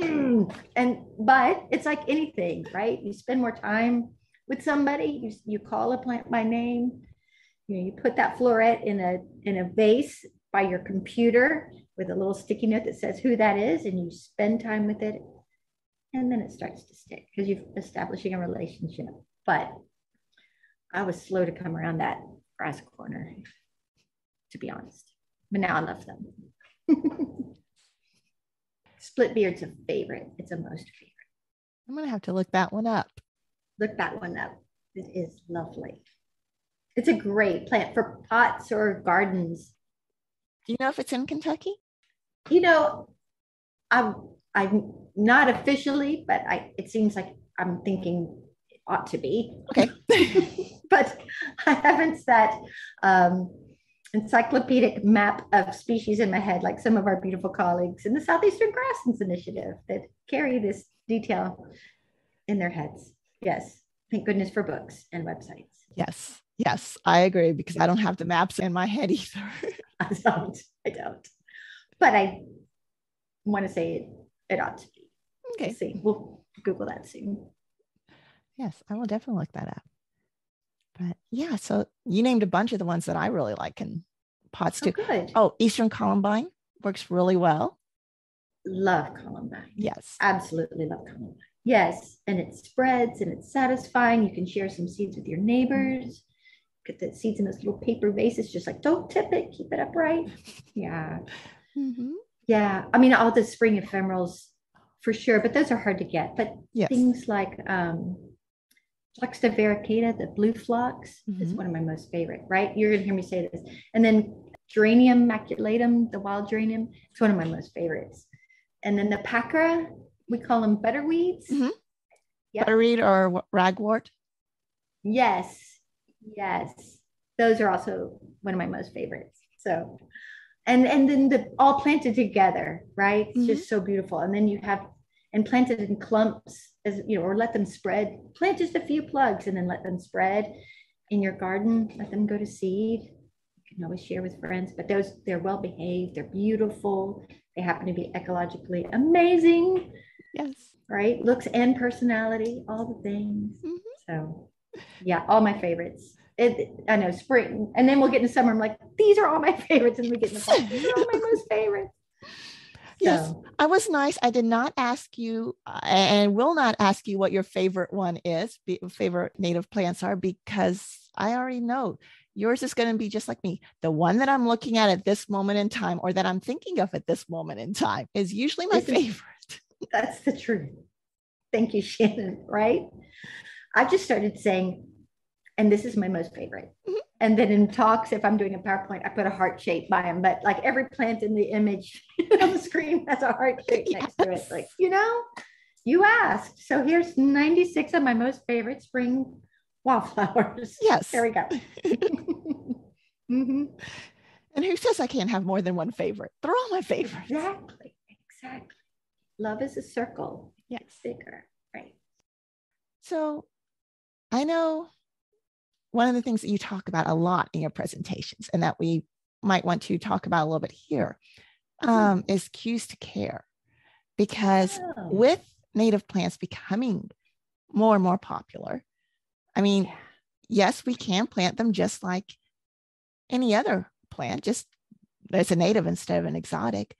mm. and, but it's like anything, right? You spend more time with somebody, you, you call a plant by name, you know, you put that floret in a, in a vase by your computer with a little sticky note that says who that is and you spend time with it and then it starts to stick because you're establishing a relationship. But i was slow to come around that grass corner to be honest. But now i love them. [LAUGHS] Split beard's a favorite. It's a most favorite. I'm gonna have to look that one up. Look that one up. It is lovely. It's a great plant for pots or gardens. Do you know if it's in kentucky you know, I'm I'm not officially, but I it seems like I'm thinking it ought to be. Okay. [LAUGHS] but I haven't set um, encyclopedic map of species in my head like some of our beautiful colleagues in the Southeastern Grasslands Initiative that carry this detail in their heads. Yes. Thank goodness for books and websites. Yes. Yes, I agree because I don't have the maps in my head either. [LAUGHS] I don't. I don't but I want to say it, it ought to be. Okay. See. We'll Google that soon. Yes, I will definitely look that up. But yeah, so you named a bunch of the ones that I really like in pots oh, too. Oh, good. Oh, Eastern Columbine works really well. Love Columbine. Yes. Absolutely love Columbine. Yes. And it spreads and it's satisfying. You can share some seeds with your neighbors. Get the seeds in those little paper vases, just like don't tip it, keep it upright. [LAUGHS] Yeah. Mm-hmm. Yeah, I mean, all the spring ephemerals for sure, but those are hard to get. But yes. things like um, Phlox divaricata, the blue phlox, mm-hmm. is one of my most favorite, right? You're going to hear me say this. And then Geranium maculatum, the wild geranium, it's one of my most favorites. And then the Packera, we call them butterweeds. Mm-hmm. Yep. Butterweed or ragwort? Yes, yes. Those are also one of my most favorites. So and and then the all planted together right it's mm-hmm. just so beautiful and then you have and planted in clumps as you know or let them spread plant just a few plugs and then let them spread in your garden let them go to seed You can always share with friends, but those they're well behaved, they're beautiful, they happen to be ecologically amazing. Yes. Right? Looks and personality, all the things. Mm-hmm. So yeah, all my favorites. It, I know spring, and then we'll get into summer. I'm like, these are all my [LAUGHS] favorites, and we get into fall. These are all my [LAUGHS] most favorites. Yes, so. I was nice. I did not ask you, uh, and will not ask you what your favorite one is, be, favorite native plants are, because I already know yours is going to be just like me. The one that I'm looking at at this moment in time, or that I'm thinking of at this moment in time, is usually my favorite. [LAUGHS] That's the truth. Thank you, Shannon. Right? I just started saying, and this is my most favorite. Mm-hmm. And then in talks, if I'm doing a PowerPoint, I put a heart shape by them. But like every plant in the image [LAUGHS] on the screen has a heart shape yes. next to it. Like, you know, you asked. So here's 96 of my most favorite spring wildflowers. Yes. There we go. [LAUGHS] mm-hmm. And who says I can't have more than one favorite? They're all my favorites. Exactly. Exactly. Love is a circle. Yes. It's bigger. Right. So I know one of the things that you talk about a lot in your presentations and that we might want to talk about a little bit here mm-hmm. um, is cues to care. Because oh. with native plants becoming more and more popular, I mean, yes, we can plant them just like any other plant, just there's a native instead of an exotic.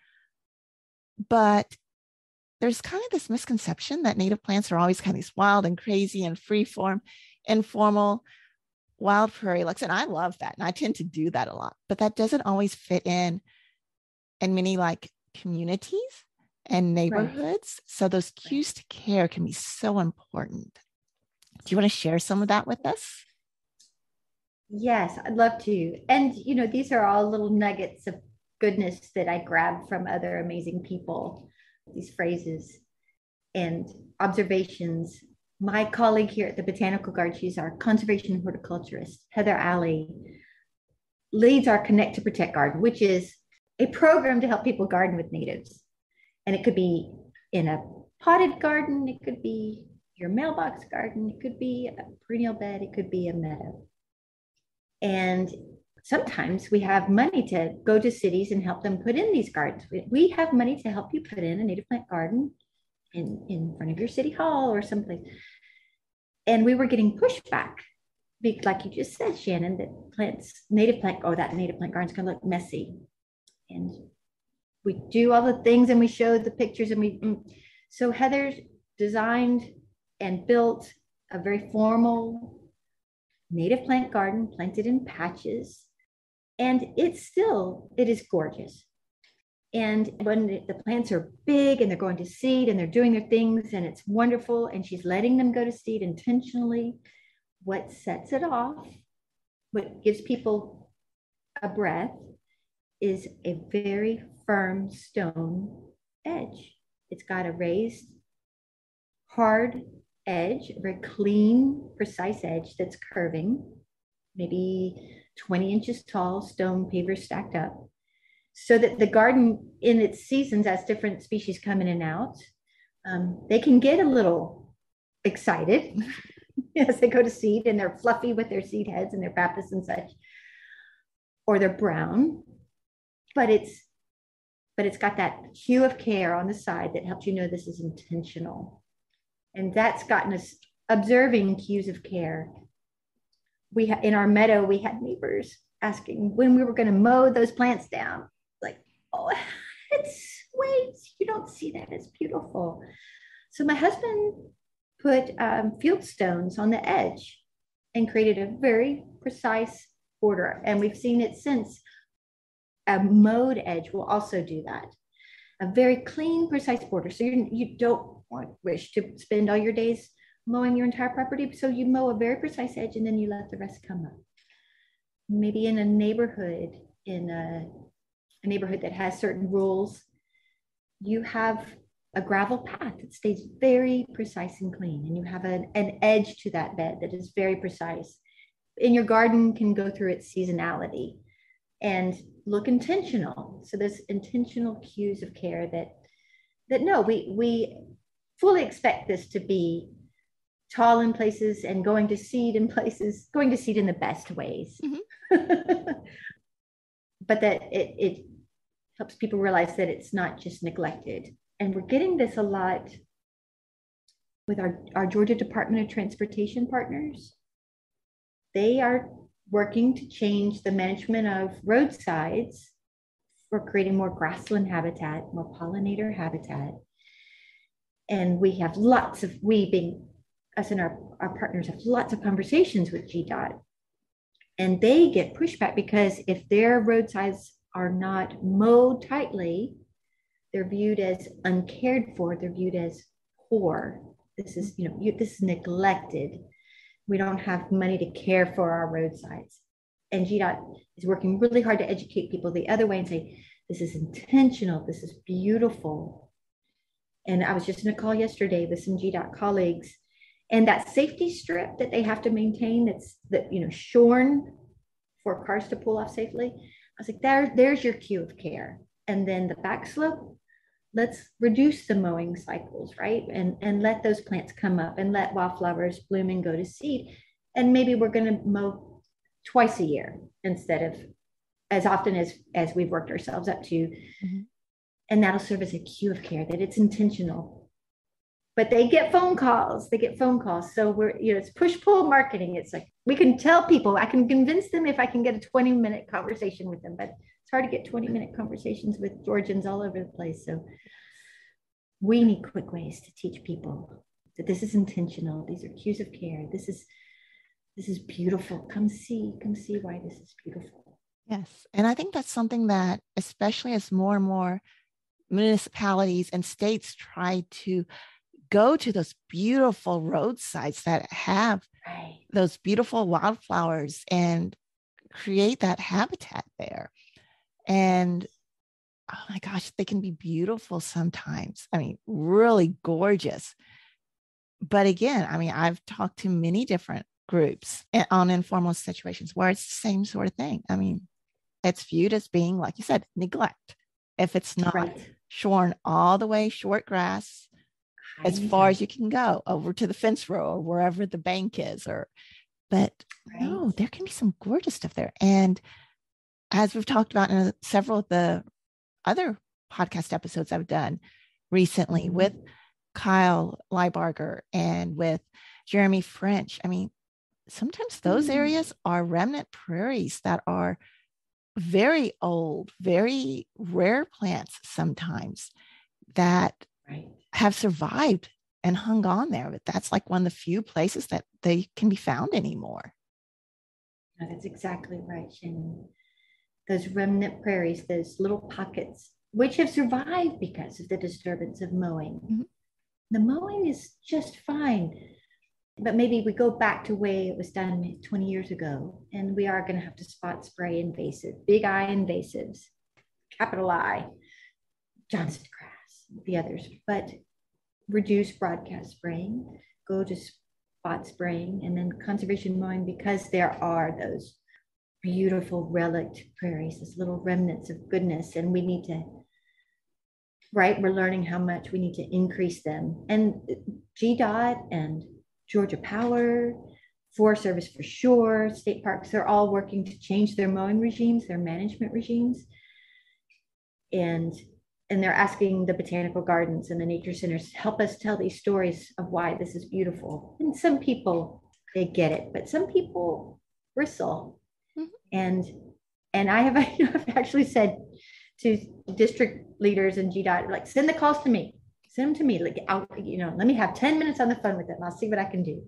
But there's kind of this misconception that native plants are always kind of these wild and crazy and free form, informal, wild prairie looks. And I love that. And I tend to do that a lot, but that doesn't always fit in in many like communities and neighborhoods. Right. So those cues to care can be so important. Do you want to share some of that with us? Yes, I'd love to. And, you know, these are all little nuggets of goodness that I grabbed from other amazing people, these phrases and observations. My colleague here at the Botanical Garden, she's our conservation horticulturist, Heather Alley, leads our Connect to Protect Garden, which is a program to help people garden with natives. And it could be in a potted garden, it could be your mailbox garden, it could be a perennial bed, it could be a meadow. And sometimes we have money to go to cities and help them put in these gardens. We have money to help you put in a native plant garden in, in front of your city hall or someplace. And we were getting pushback, like you just said, Shannon, that plants, native plant, oh, that native plant garden's gonna look messy. And we do all the things and we show the pictures and we, mm. so heather designed and built a very formal native plant garden planted in patches. And it's still, it is gorgeous. And when the plants are big and they're going to seed and they're doing their things and it's wonderful, and she's letting them go to seed intentionally, what sets it off, what gives people a breath, is a very firm stone edge. It's got a raised, hard edge, a very clean, precise edge that's curving, maybe 20 inches tall, stone pavers stacked up, so that the garden in its seasons, as different species come in and out, um, they can get a little excited [LAUGHS] as they go to seed and they're fluffy with their seed heads and their pappus and such, or they're brown, but it's but it's got that cue of care on the side that helps you know this is intentional. And that's gotten us observing cues of care. We ha- in our meadow, we had neighbors asking when we were going to mow those plants down. [LAUGHS] It's wait, you don't see that. It's beautiful. So my husband put um, field stones on the edge and created a very precise border. And we've seen it since. A mowed edge will also do that. A very clean, precise border. So you, you don't want wish to spend all your days mowing your entire property. So you mow a very precise edge and then you let the rest come up. Maybe in a neighborhood, in a, a neighborhood that has certain rules, you have a gravel path that stays very precise and clean, and you have an, an edge to that bed that is very precise. In your garden can go through its seasonality and look intentional. So there's intentional cues of care that that no, we we fully expect this to be tall in places and going to seed in places, going to seed in the best ways. Mm-hmm. [LAUGHS] but that it, it helps people realize that it's not just neglected. And we're getting this a lot with our, our Georgia Department of Transportation partners. They are working to change the management of roadsides for creating more grassland habitat, more pollinator habitat. And we have lots of, we being us and our, our partners have lots of conversations with GDOT. And they get pushback because if their roadsides are not mowed tightly, they're viewed as uncared for, they're viewed as poor. This is, you know, you, this is neglected. We don't have money to care for our roadsides. And GDOT is working really hard to educate people the other way and say, this is intentional, this is beautiful. And I was just in a call yesterday with some GDOT colleagues, and that safety strip that they have to maintain that's that you know shorn for cars to pull off safely. I was like, there, there's your cue of care. And then the back slope, let's reduce the mowing cycles, right? And and let those plants come up and let wildflowers bloom and go to seed. And maybe we're going to mow twice a year instead of as often as as we've worked ourselves up to. Mm-hmm. And that'll serve as a cue of care that it's intentional. But they get phone calls. They get phone calls. So we're, you know, it's push pull marketing. It's like we can tell people, I can convince them if I can get a 20 minute conversation with them, but it's hard to get 20 minute conversations with Georgians all over the place. So we need quick ways to teach people that this is intentional. These are cues of care. This is this is beautiful. Come see, come see why this is beautiful. Yes. And I think that's something that, especially as more and more municipalities and states try to go to those beautiful roadsides that have right. those beautiful wildflowers and create that habitat there. And oh my gosh, they can be beautiful sometimes. I mean, really gorgeous. But again, I mean, I've talked to many different groups eh, on informal situations where it's the same sort of thing. I mean, it's viewed as being, like you said, neglect. If it's not right. shorn all the way short grass as far as you can go over to the fence row or wherever the bank is, or but right. no, there can be some gorgeous stuff there. And as we've talked about in several of the other podcast episodes I've done recently mm-hmm. with Kyle Leibarger and with Jeremy French, I mean, sometimes those mm-hmm. areas are remnant prairies that are very old, very rare plants sometimes that right. have survived and hung on there. But that's like one of the few places that they can be found anymore. No, that's exactly right, Shannon. Those remnant prairies, those little pockets, which have survived because of the disturbance of mowing. Mm-hmm. The mowing is just fine but maybe we go back to way it was done 20 years ago and we are going to have to spot spray invasive big i invasives capital i johnson grass the others but reduce broadcast spraying go to spot spraying and then conservation mowing because there are those beautiful relict prairies those little remnants of goodness and we need to right we're learning how much we need to increase them and gdot and Georgia Power, Forest Service for sure, state parks, they're all working to change their mowing regimes, their management regimes. And and they're asking the botanical gardens and the nature centers help us tell these stories of why this is beautiful. And some people they get it, but some people bristle. Mm-hmm. And and I have [LAUGHS] I've actually said to district leaders and GDOT, like send the calls to me send them to me. Like, I'll, you know, let me have 10 minutes on the phone with them. I'll see what I can do.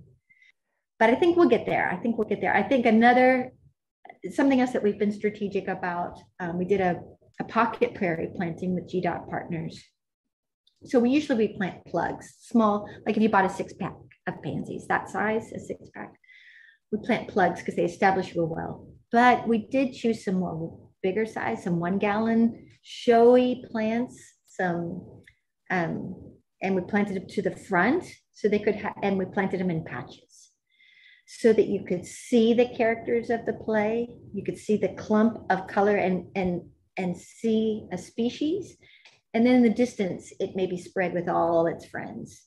But I think we'll get there. I think we'll get there. I think another, something else that we've been strategic about, um, we did a, a pocket prairie planting with GDOT partners. So we usually we plant plugs, small, like if you bought a six pack of pansies, that size, a six pack, we plant plugs because they establish real well. But we did choose some more bigger size, some one gallon showy plants, some um, and we planted them to the front so they could, ha- and we planted them in patches so that you could see the characters of the play. You could see the clump of color and and and see a species. And then in the distance, it may be spread with all its friends.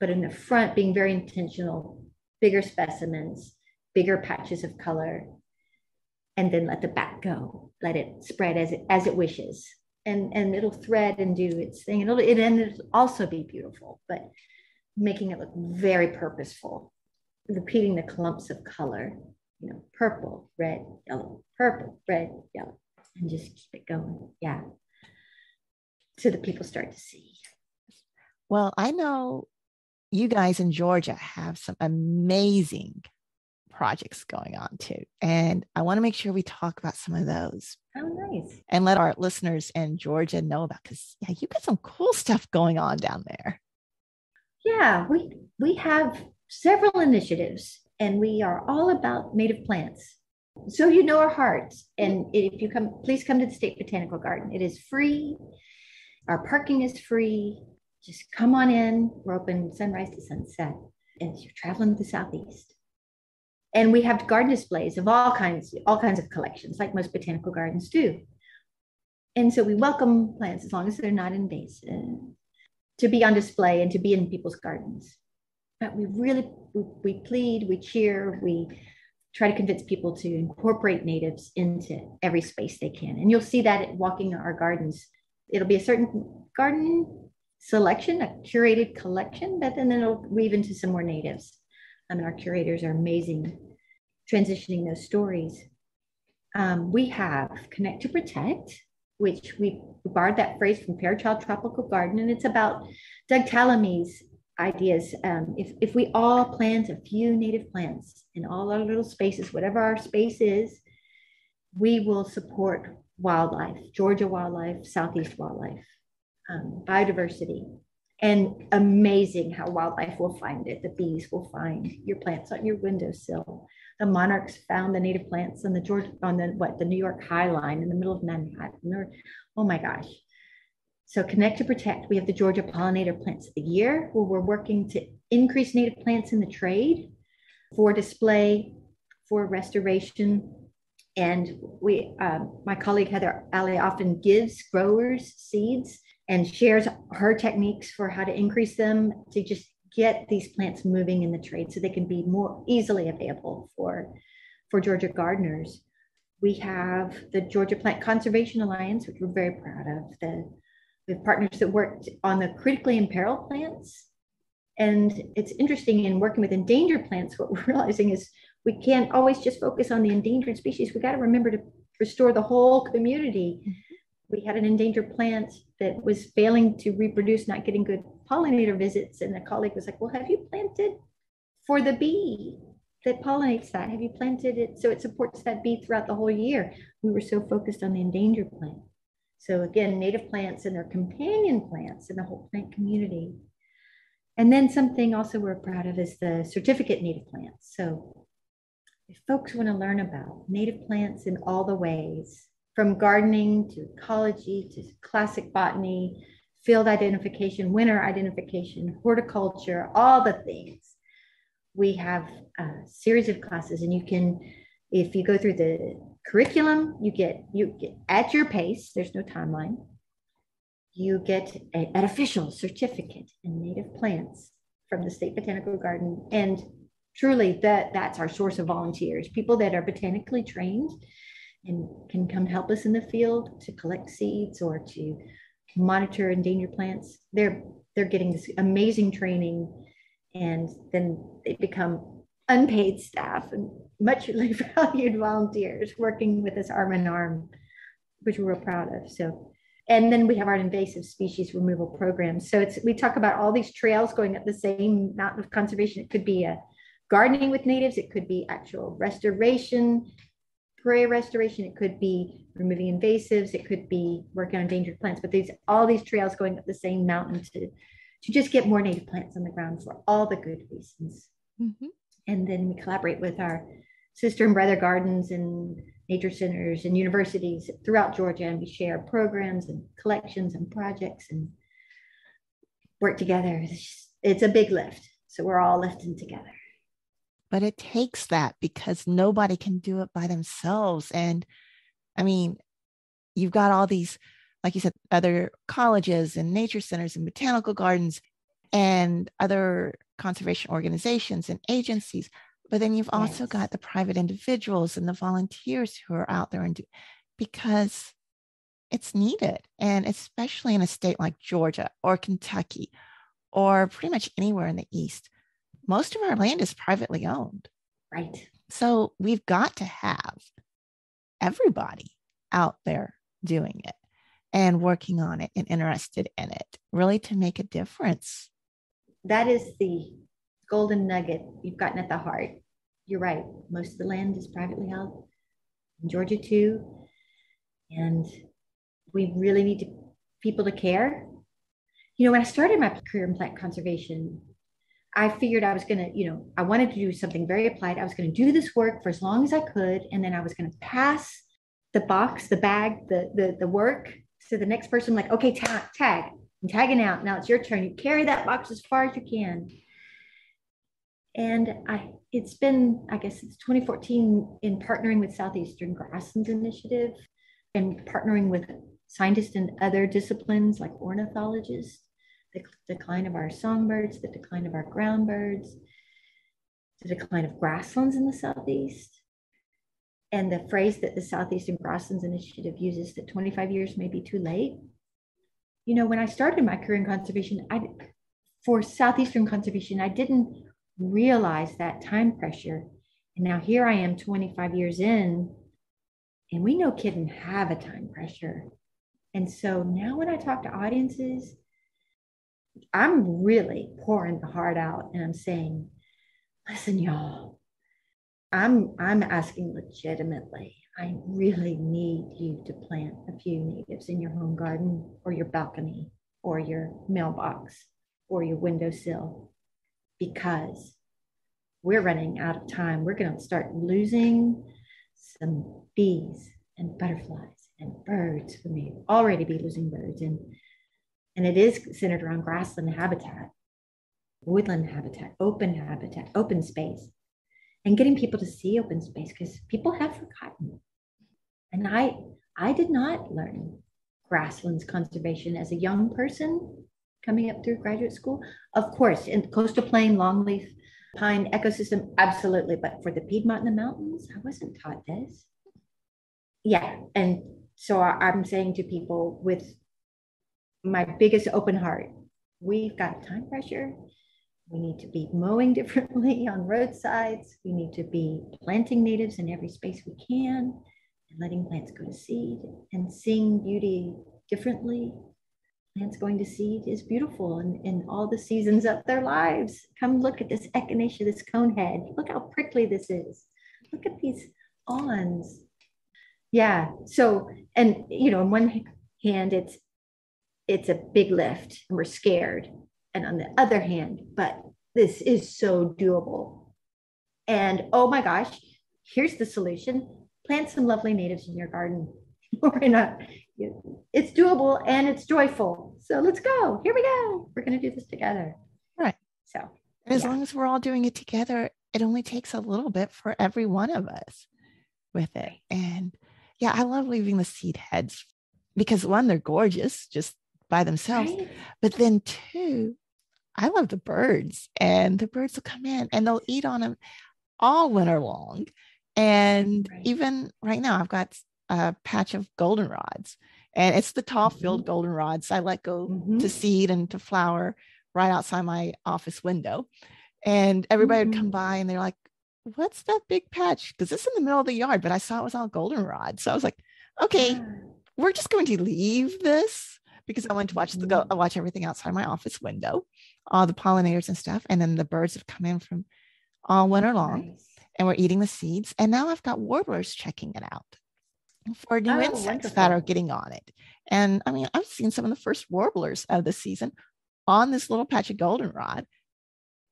But in the front, being very intentional, bigger specimens, bigger patches of color. and then let the back go. Let it spread as it as it wishes. And and it'll thread and do its thing. And it'll it and it'll also be beautiful, but making it look very purposeful, repeating the clumps of color, you know, purple, red, yellow, purple, red, yellow, and just keep it going. Yeah. So the people start to see. Well, I know you guys in Georgia have some amazing projects going on too. And I want to make sure we talk about some of those. Oh, nice. And let our listeners in Georgia know about because yeah, you got some cool stuff going on down there. Yeah, we we have several initiatives and we are all about native plants. So you know our hearts. And if you come, please come to the State Botanical Garden. It is free. Our parking is free. Just come on in. We're open sunrise to sunset. And you're traveling to the southeast. And we have garden displays of all kinds, all kinds of collections, like most botanical gardens do. And so we welcome plants as long as they're not invasive to be on display and to be in people's gardens. But we really we, we plead, we cheer, we try to convince people to incorporate natives into every space they can. And you'll see that walking our gardens. It'll be a certain garden selection, a curated collection, but then it'll weave into some more natives. I mean, our curators are amazing transitioning those stories. Um, we have Connect to Protect, which we borrowed that phrase from Fairchild Tropical Garden, and it's about Doug Tallamy's ideas. Um, if, if we all plant a few native plants in all our little spaces, whatever our space is, we will support wildlife, Georgia wildlife, Southeast wildlife, um, biodiversity. And amazing how wildlife will find it. The bees will find your plants on your windowsill. The monarchs found the native plants on the Georgia on the what the New York High Line in the middle of Manhattan. Oh my gosh, so Connect to Protect, we have the Georgia Pollinator Plants of the Year, where we're working to increase native plants in the trade for display, for restoration. And we, um, my colleague Heather Alley often gives growers seeds and shares her techniques for how to increase them to just get these plants moving in the trade so they can be more easily available for, for Georgia gardeners. We have the Georgia Plant Conservation Alliance, which we're very proud of. The we have partners that worked on the critically imperiled plants. And it's interesting in working with endangered plants, what we're [LAUGHS] realizing is we can't always just focus on the endangered species. We got to remember to restore the whole community. Mm-hmm. We had an endangered plant that was failing to reproduce, not getting good pollinator visits. And a colleague was like, Well, have you planted for the bee that pollinates that? Have you planted it so it supports that bee throughout the whole year? We were so focused on the endangered plant. So again, native plants and their companion plants in the whole plant community. And then something also we're proud of is the certificate native plants. So if folks want to learn about native plants in all the ways, from gardening to ecology to classic botany, field identification, winter identification, horticulture, all the things, we have a series of classes and you can, if you go through the curriculum you get you get at your pace there's no timeline you get a, an official certificate in native plants from the state botanical garden. And truly that that's our source of volunteers people that are botanically trained and can come help us in the field to collect seeds or to monitor endangered plants. They're they're getting this amazing training and then they become unpaid staff and muchly [LAUGHS] valued volunteers working with us arm in arm, which we're real proud of. So, and then we have our invasive species removal program. So it's we talk about all these trails going up the same mountain of conservation. It could be a gardening with natives, it could be actual restoration, prairie restoration, it could be removing invasives, it could be working on endangered plants. But these all these trails going up the same mountain to to just get more native plants on the ground for all the good reasons. Mm-hmm. And then we collaborate with our sister and brother gardens and nature centers and universities throughout Georgia, and we share programs and collections and projects and work together. It's, just, it's a big lift. So we're all lifting together. But it takes that because nobody can do it by themselves. And I mean, you've got all these, like you said, other colleges and nature centers and botanical gardens and other conservation organizations and agencies But then you've also Yes. got the private individuals and the volunteers who are out there and do because it's needed. And especially in a state like Georgia or Kentucky or pretty much anywhere in the East, most of our land is privately owned. Right. So we've got to have everybody out there doing it and working on it and interested in it, really to make a difference. That is the golden nugget you've gotten at the heart. You're right. Most of the land is privately held in Georgia too. And we really need to, people to care. You know, when I started my career in plant conservation, I figured I was going to, you know, I wanted to do something very applied. I was going to do this work for as long as I could. And then I was going to pass the box, the bag, the, the, the work to the next person, like, okay, tag, tag, I'm tagging out. Now it's your turn. You carry that box as far as you can. And I, it's been, I guess it's 2014 in partnering with Southeastern Grasslands Initiative and partnering with scientists in other disciplines like ornithologists, the decline of our songbirds, the decline of our ground birds, the decline of grasslands in the Southeast. And the phrase that the Southeastern Grasslands Initiative uses that 25 years may be too late. You know, when I started my career in conservation, I for Southeastern conservation, I didn't realize that time pressure. And now here I am 25 years in, and we know kidding have a time pressure. And so now when I talk to audiences, I'm really pouring the heart out and I'm saying, listen, y'all, I'm I'm asking legitimately. I really need you to plant a few natives in your home garden or your balcony or your mailbox or your windowsill because we're running out of time. We're going to start losing some bees and butterflies and birds. We may already be losing birds, and and it is centered around grassland habitat, woodland habitat, open habitat, open space, and getting people to see open space because people have forgotten. And I I did not learn grasslands conservation as a young person coming up through graduate school. Of course, in coastal plain, longleaf pine ecosystem, absolutely. But for the Piedmont and the mountains, I wasn't taught this. Yeah. And so I'm saying to people with my biggest open heart, we've got time pressure. We need to be mowing [LAUGHS] differently on roadsides. We need to be planting natives in every space we can and letting plants go to seed and seeing beauty differently plants going to seed is beautiful and in all the seasons of their lives. Come look at this echinacea, this conehead. Look how prickly this is. Look at these awns. Yeah. So, and you know, on one hand, it's it's a big lift and we're scared. And on the other hand, but this is so doable. And oh my gosh, here's the solution. Plant some lovely natives in your garden. [LAUGHS] Why not? it's doable and it's joyful. So let's go. Here we go. We're going to do this together. Right. So, And as Yeah. long as we're all doing it together, it only takes a little bit for every one of us with it. And yeah, I love leaving the seed heads because one, they're gorgeous just by themselves. right? But then two, I love the birds and the birds will come in and they'll eat on them all winter long. And Right. even right now, I've got a patch of goldenrods and it's the tall field Mhm. goldenrods I let go Mhm. to seed and to flower right outside my office window. And everybody would come Mhm. by and they're like, What's that big patch? Because it's in the middle of the yard, but I saw it was all goldenrod. So I was like, Okay, we're just going to leave this because I went to watch the go Mhm. watch everything outside my office window, all the pollinators and stuff. And then the birds have come in from all winter long Nice. and we're eating the seeds. And now I've got warblers checking it out for new Oh, insects that are getting on it. And I mean, I've seen some of the first warblers of the season on this little patch of goldenrod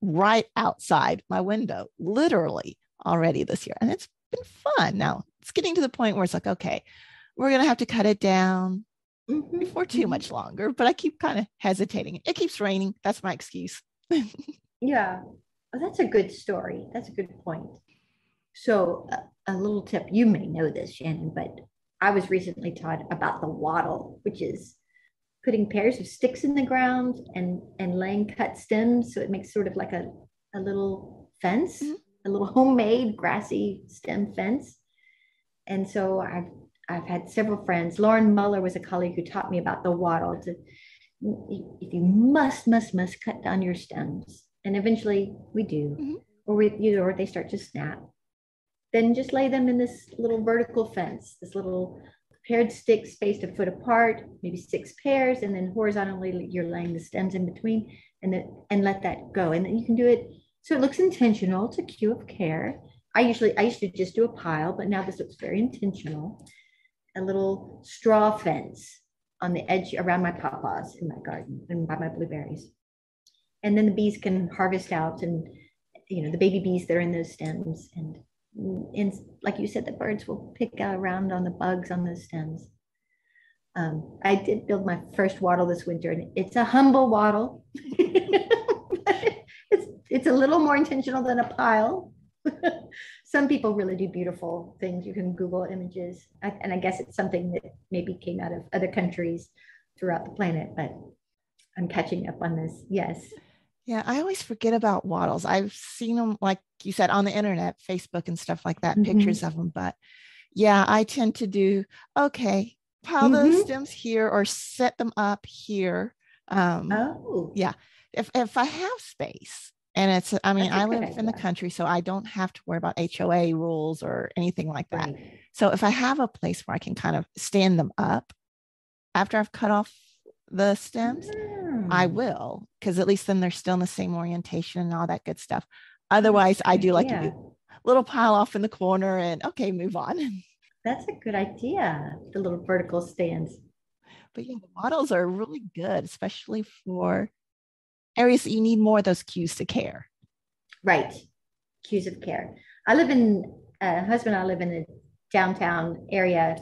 right outside my window, literally already this year. And it's been fun. Now it's getting to the point where it's like, okay, we're going to have to cut it down Mhm, before too mhm. much longer, but I keep kind of hesitating. It keeps raining. That's my excuse. [LAUGHS] Yeah. Oh, that's a good story. That's a good point. So, a, a little tip you may know this, Shannon, but I was recently taught about the wattle, which is putting pairs of sticks in the ground and and laying cut stems so it makes sort of like a, a little fence Mhm. a little homemade grassy stem fence. And so I've I've had several friends. Lauren Muller was a colleague who taught me about the wattle. To, if you must, must, must cut down your stems, and eventually we do, mm-hmm. or we you know, or they start to snap. Then just lay them in this little vertical fence, this little paired sticks spaced a foot apart, maybe six pairs, and then horizontally you're laying the stems in between, and then and let that go. And then you can do it so it looks intentional. It's a cue of care. I usually I used to just do a pile, but now this looks very intentional. A little straw fence on the edge around my pawpaws in my garden and by my blueberries. And then the bees can harvest out and you know the baby bees that are in those stems and and like you said, the birds will pick around on the bugs on those stems. Um, I did build my first wattle this winter, and it's a humble wattle. [LAUGHS] it's it's a little more intentional than a pile. [LAUGHS] Some people really do beautiful things. You can Google images, and I guess it's something that maybe came out of other countries throughout the planet. But I'm catching up on this. Yes. Yeah, I always forget about wattles. I've seen them, like you said, on the internet, Facebook and stuff like that, mm-hmm. pictures of them. But yeah, I tend to do okay, pile mm-hmm. those stems here or set them up here. Um, oh, yeah. If if I have space, and it's, I mean, I live idea. in the country, so I don't have to worry about HOA rules or anything like that. Right. So if I have a place where I can kind of stand them up after I've cut off the stems, mm. I will, because at least then they're still in the same orientation and all that good stuff. Otherwise, I do like yeah. a little pile off in the corner and okay, move on. [LAUGHS] That's a good idea. The little vertical stands. But yeah, the wattles are really good, especially for areas that you need more of those cues to care. Right. Cues of care. I live in, uh, husband and I live in a downtown area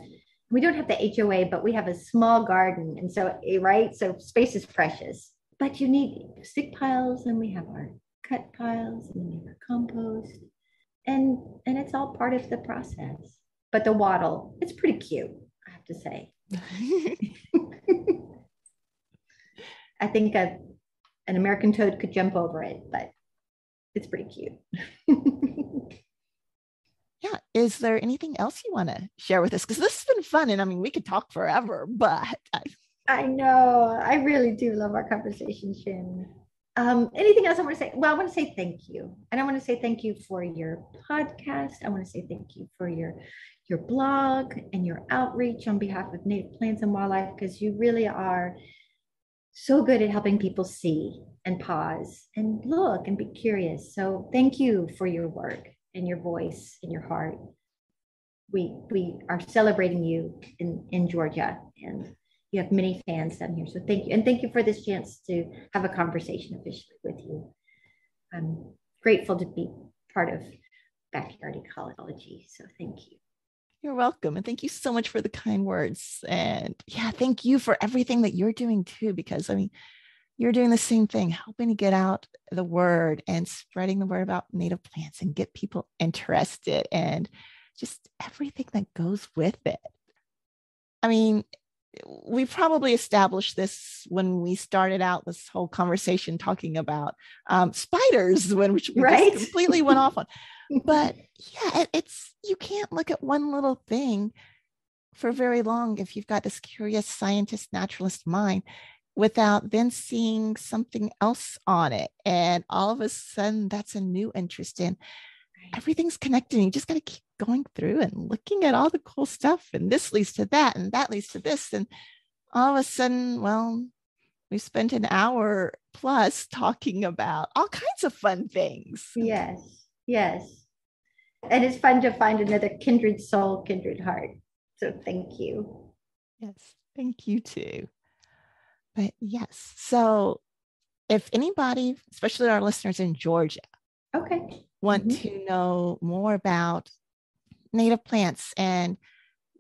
we don't have the HOA, but we have a small garden. And so, eh, right? So space is precious, but you need stick piles and we have our cut piles and then we have our compost and, and it's all part of the process. But the wattle, it's pretty cute, I have to say. [LAUGHS] [LAUGHS] I think a, an American toad could jump over it, but it's pretty cute. [LAUGHS] yeah is there anything else you want to share with us? Because this has been fun and i mean we could talk forever but i, [LAUGHS] I know. I really do love our conversation shin. Um, anything else i want to say? Well i want to say thank you and i want to say thank you for your podcast. I want to say thank you for your your blog and your outreach on behalf of native plants and wildlife because you really are so good at helping people see and pause and look and be curious so thank you for your work and your voice and your heart. We we are celebrating you in, in Georgia and you have many fans down here. So thank you. And thank you for this chance to have a conversation officially with you. I'm grateful to be part of backyard ecology. So thank you. You're welcome. And thank you so much for the kind words. And yeah, thank you for everything that you're doing too, because I mean, you're doing the same thing, helping to get out the word and spreading the word about native plants and get people interested and just everything that goes with it. I mean, we probably established this when we started out this whole conversation talking about um, spiders, [LAUGHS] when which we right? completely went off on. [LAUGHS] But yeah, it, it's you can't look at one little thing for very long if you've got this curious scientist naturalist mind without then seeing something else on it. And all of a sudden, that's a new interest in everything's connected. You just got to keep going through and looking at all the cool stuff. And this leads to that, and that leads to this. And all of a sudden, well, we spent an hour plus talking about all kinds of fun things. Yes, yes. And it's fun to find another kindred soul, kindred heart. So thank you. Yes, thank you too. But yes, so if anybody, especially our listeners in Georgia, okay, want mm-hmm. to know more about native plants and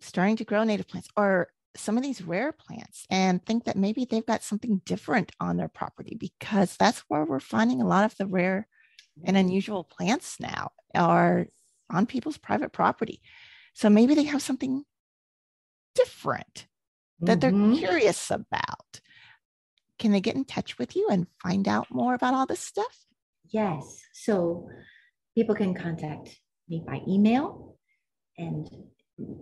starting to grow native plants or some of these rare plants and think that maybe they've got something different on their property because that's where we're finding a lot of the rare and mm-hmm. unusual plants now are on people's private property. So maybe they have something different that mm-hmm. they're curious about can they get in touch with you and find out more about all this stuff? Yes. So people can contact me by email. And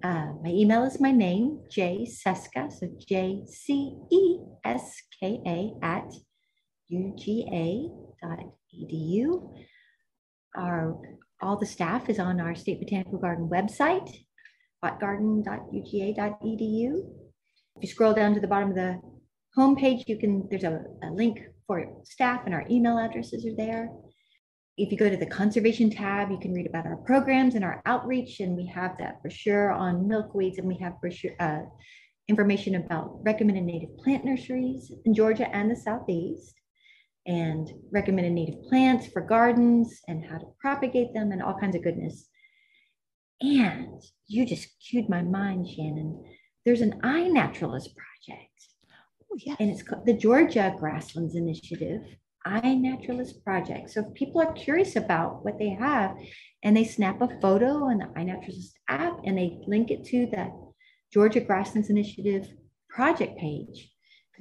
uh, my email is my name, J Ceska. so J C E S K A at uga.edu. Our all the staff is on our State Botanical Garden website, botgarden.uga.edu. If you scroll down to the bottom of the homepage, you can there's a, a link for staff and our email addresses are there. If you go to the conservation tab, you can read about our programs and our outreach, and we have that brochure on milkweeds, and we have brochure, uh, information about recommended native plant nurseries in Georgia and the Southeast and recommended native plants for gardens and how to propagate them and all kinds of goodness. And you just cued my mind, Shannon. There's an iNaturalist project. Oh, yes. And it's called the Georgia Grasslands Initiative, iNaturalist Project. So if people are curious about what they have and they snap a photo on the iNaturalist app and they link it to the Georgia Grasslands Initiative project page,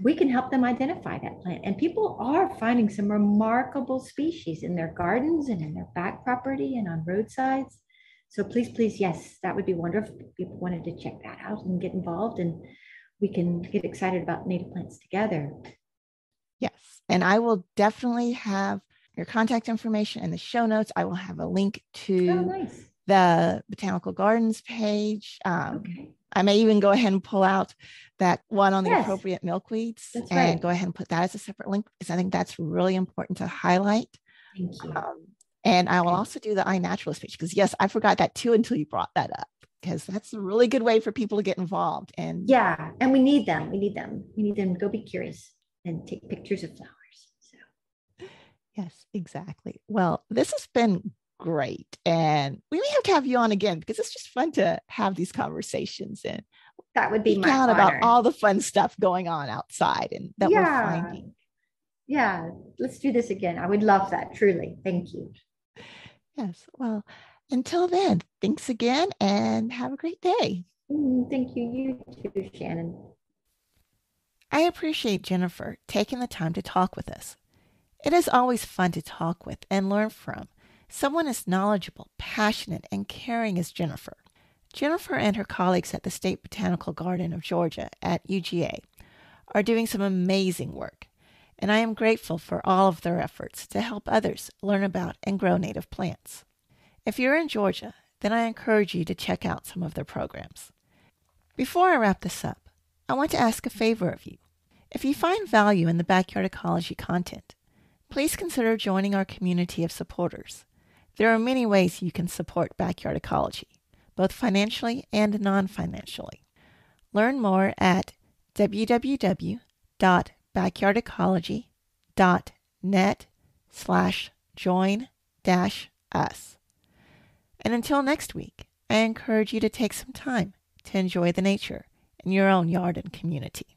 we can help them identify that plant. And people are finding some remarkable species in their gardens and in their back property and on roadsides. So please, please, yes, that would be wonderful if people wanted to check that out and get involved and we can get excited about native plants together. Yes. And I will definitely have your contact information in the show notes. I will have a link to Oh, nice. the Botanical Gardens page. Um, Okay. I may even go ahead and pull out that one on the Yes. appropriate milkweeds and go ahead and put that as a separate link because I think that's really important to highlight. Thank you. Um, and I will Okay. also do the iNaturalist page because yes, I forgot that too until you brought that up because that's a really good way for people to get involved. And Yeah. And we need them. We need them. We need them to go be curious and take pictures of flowers. So yes, exactly. Well, this has been great, and we may have to have you on again because it's just fun to have these conversations and that would be my out about all the fun stuff going on outside and that Yeah. we're finding. yeah. Let's do this again. I would love that. Truly. Thank you. Yes. Well, until then, thanks again and have a great day. Mm, Thank you. You too, Shannon. I appreciate Jennifer taking the time to talk with us. It is always fun to talk with and learn from someone as knowledgeable, passionate, and caring as Jennifer. Jennifer and her colleagues at the State Botanical Garden of Georgia at UGA are doing some amazing work, and I am grateful for all of their efforts to help others learn about and grow native plants. If you're in Georgia, then I encourage you to check out some of their programs. Before I wrap this up, I want to ask a favor of you. If you find value in the Backyard Ecology content, please consider joining our community of supporters. There are many ways you can support Backyard Ecology, both financially and non financially. Learn more at www.backyardecology.net slash join dash us. And until next week, I encourage you to take some time to enjoy the nature in your own yard and community.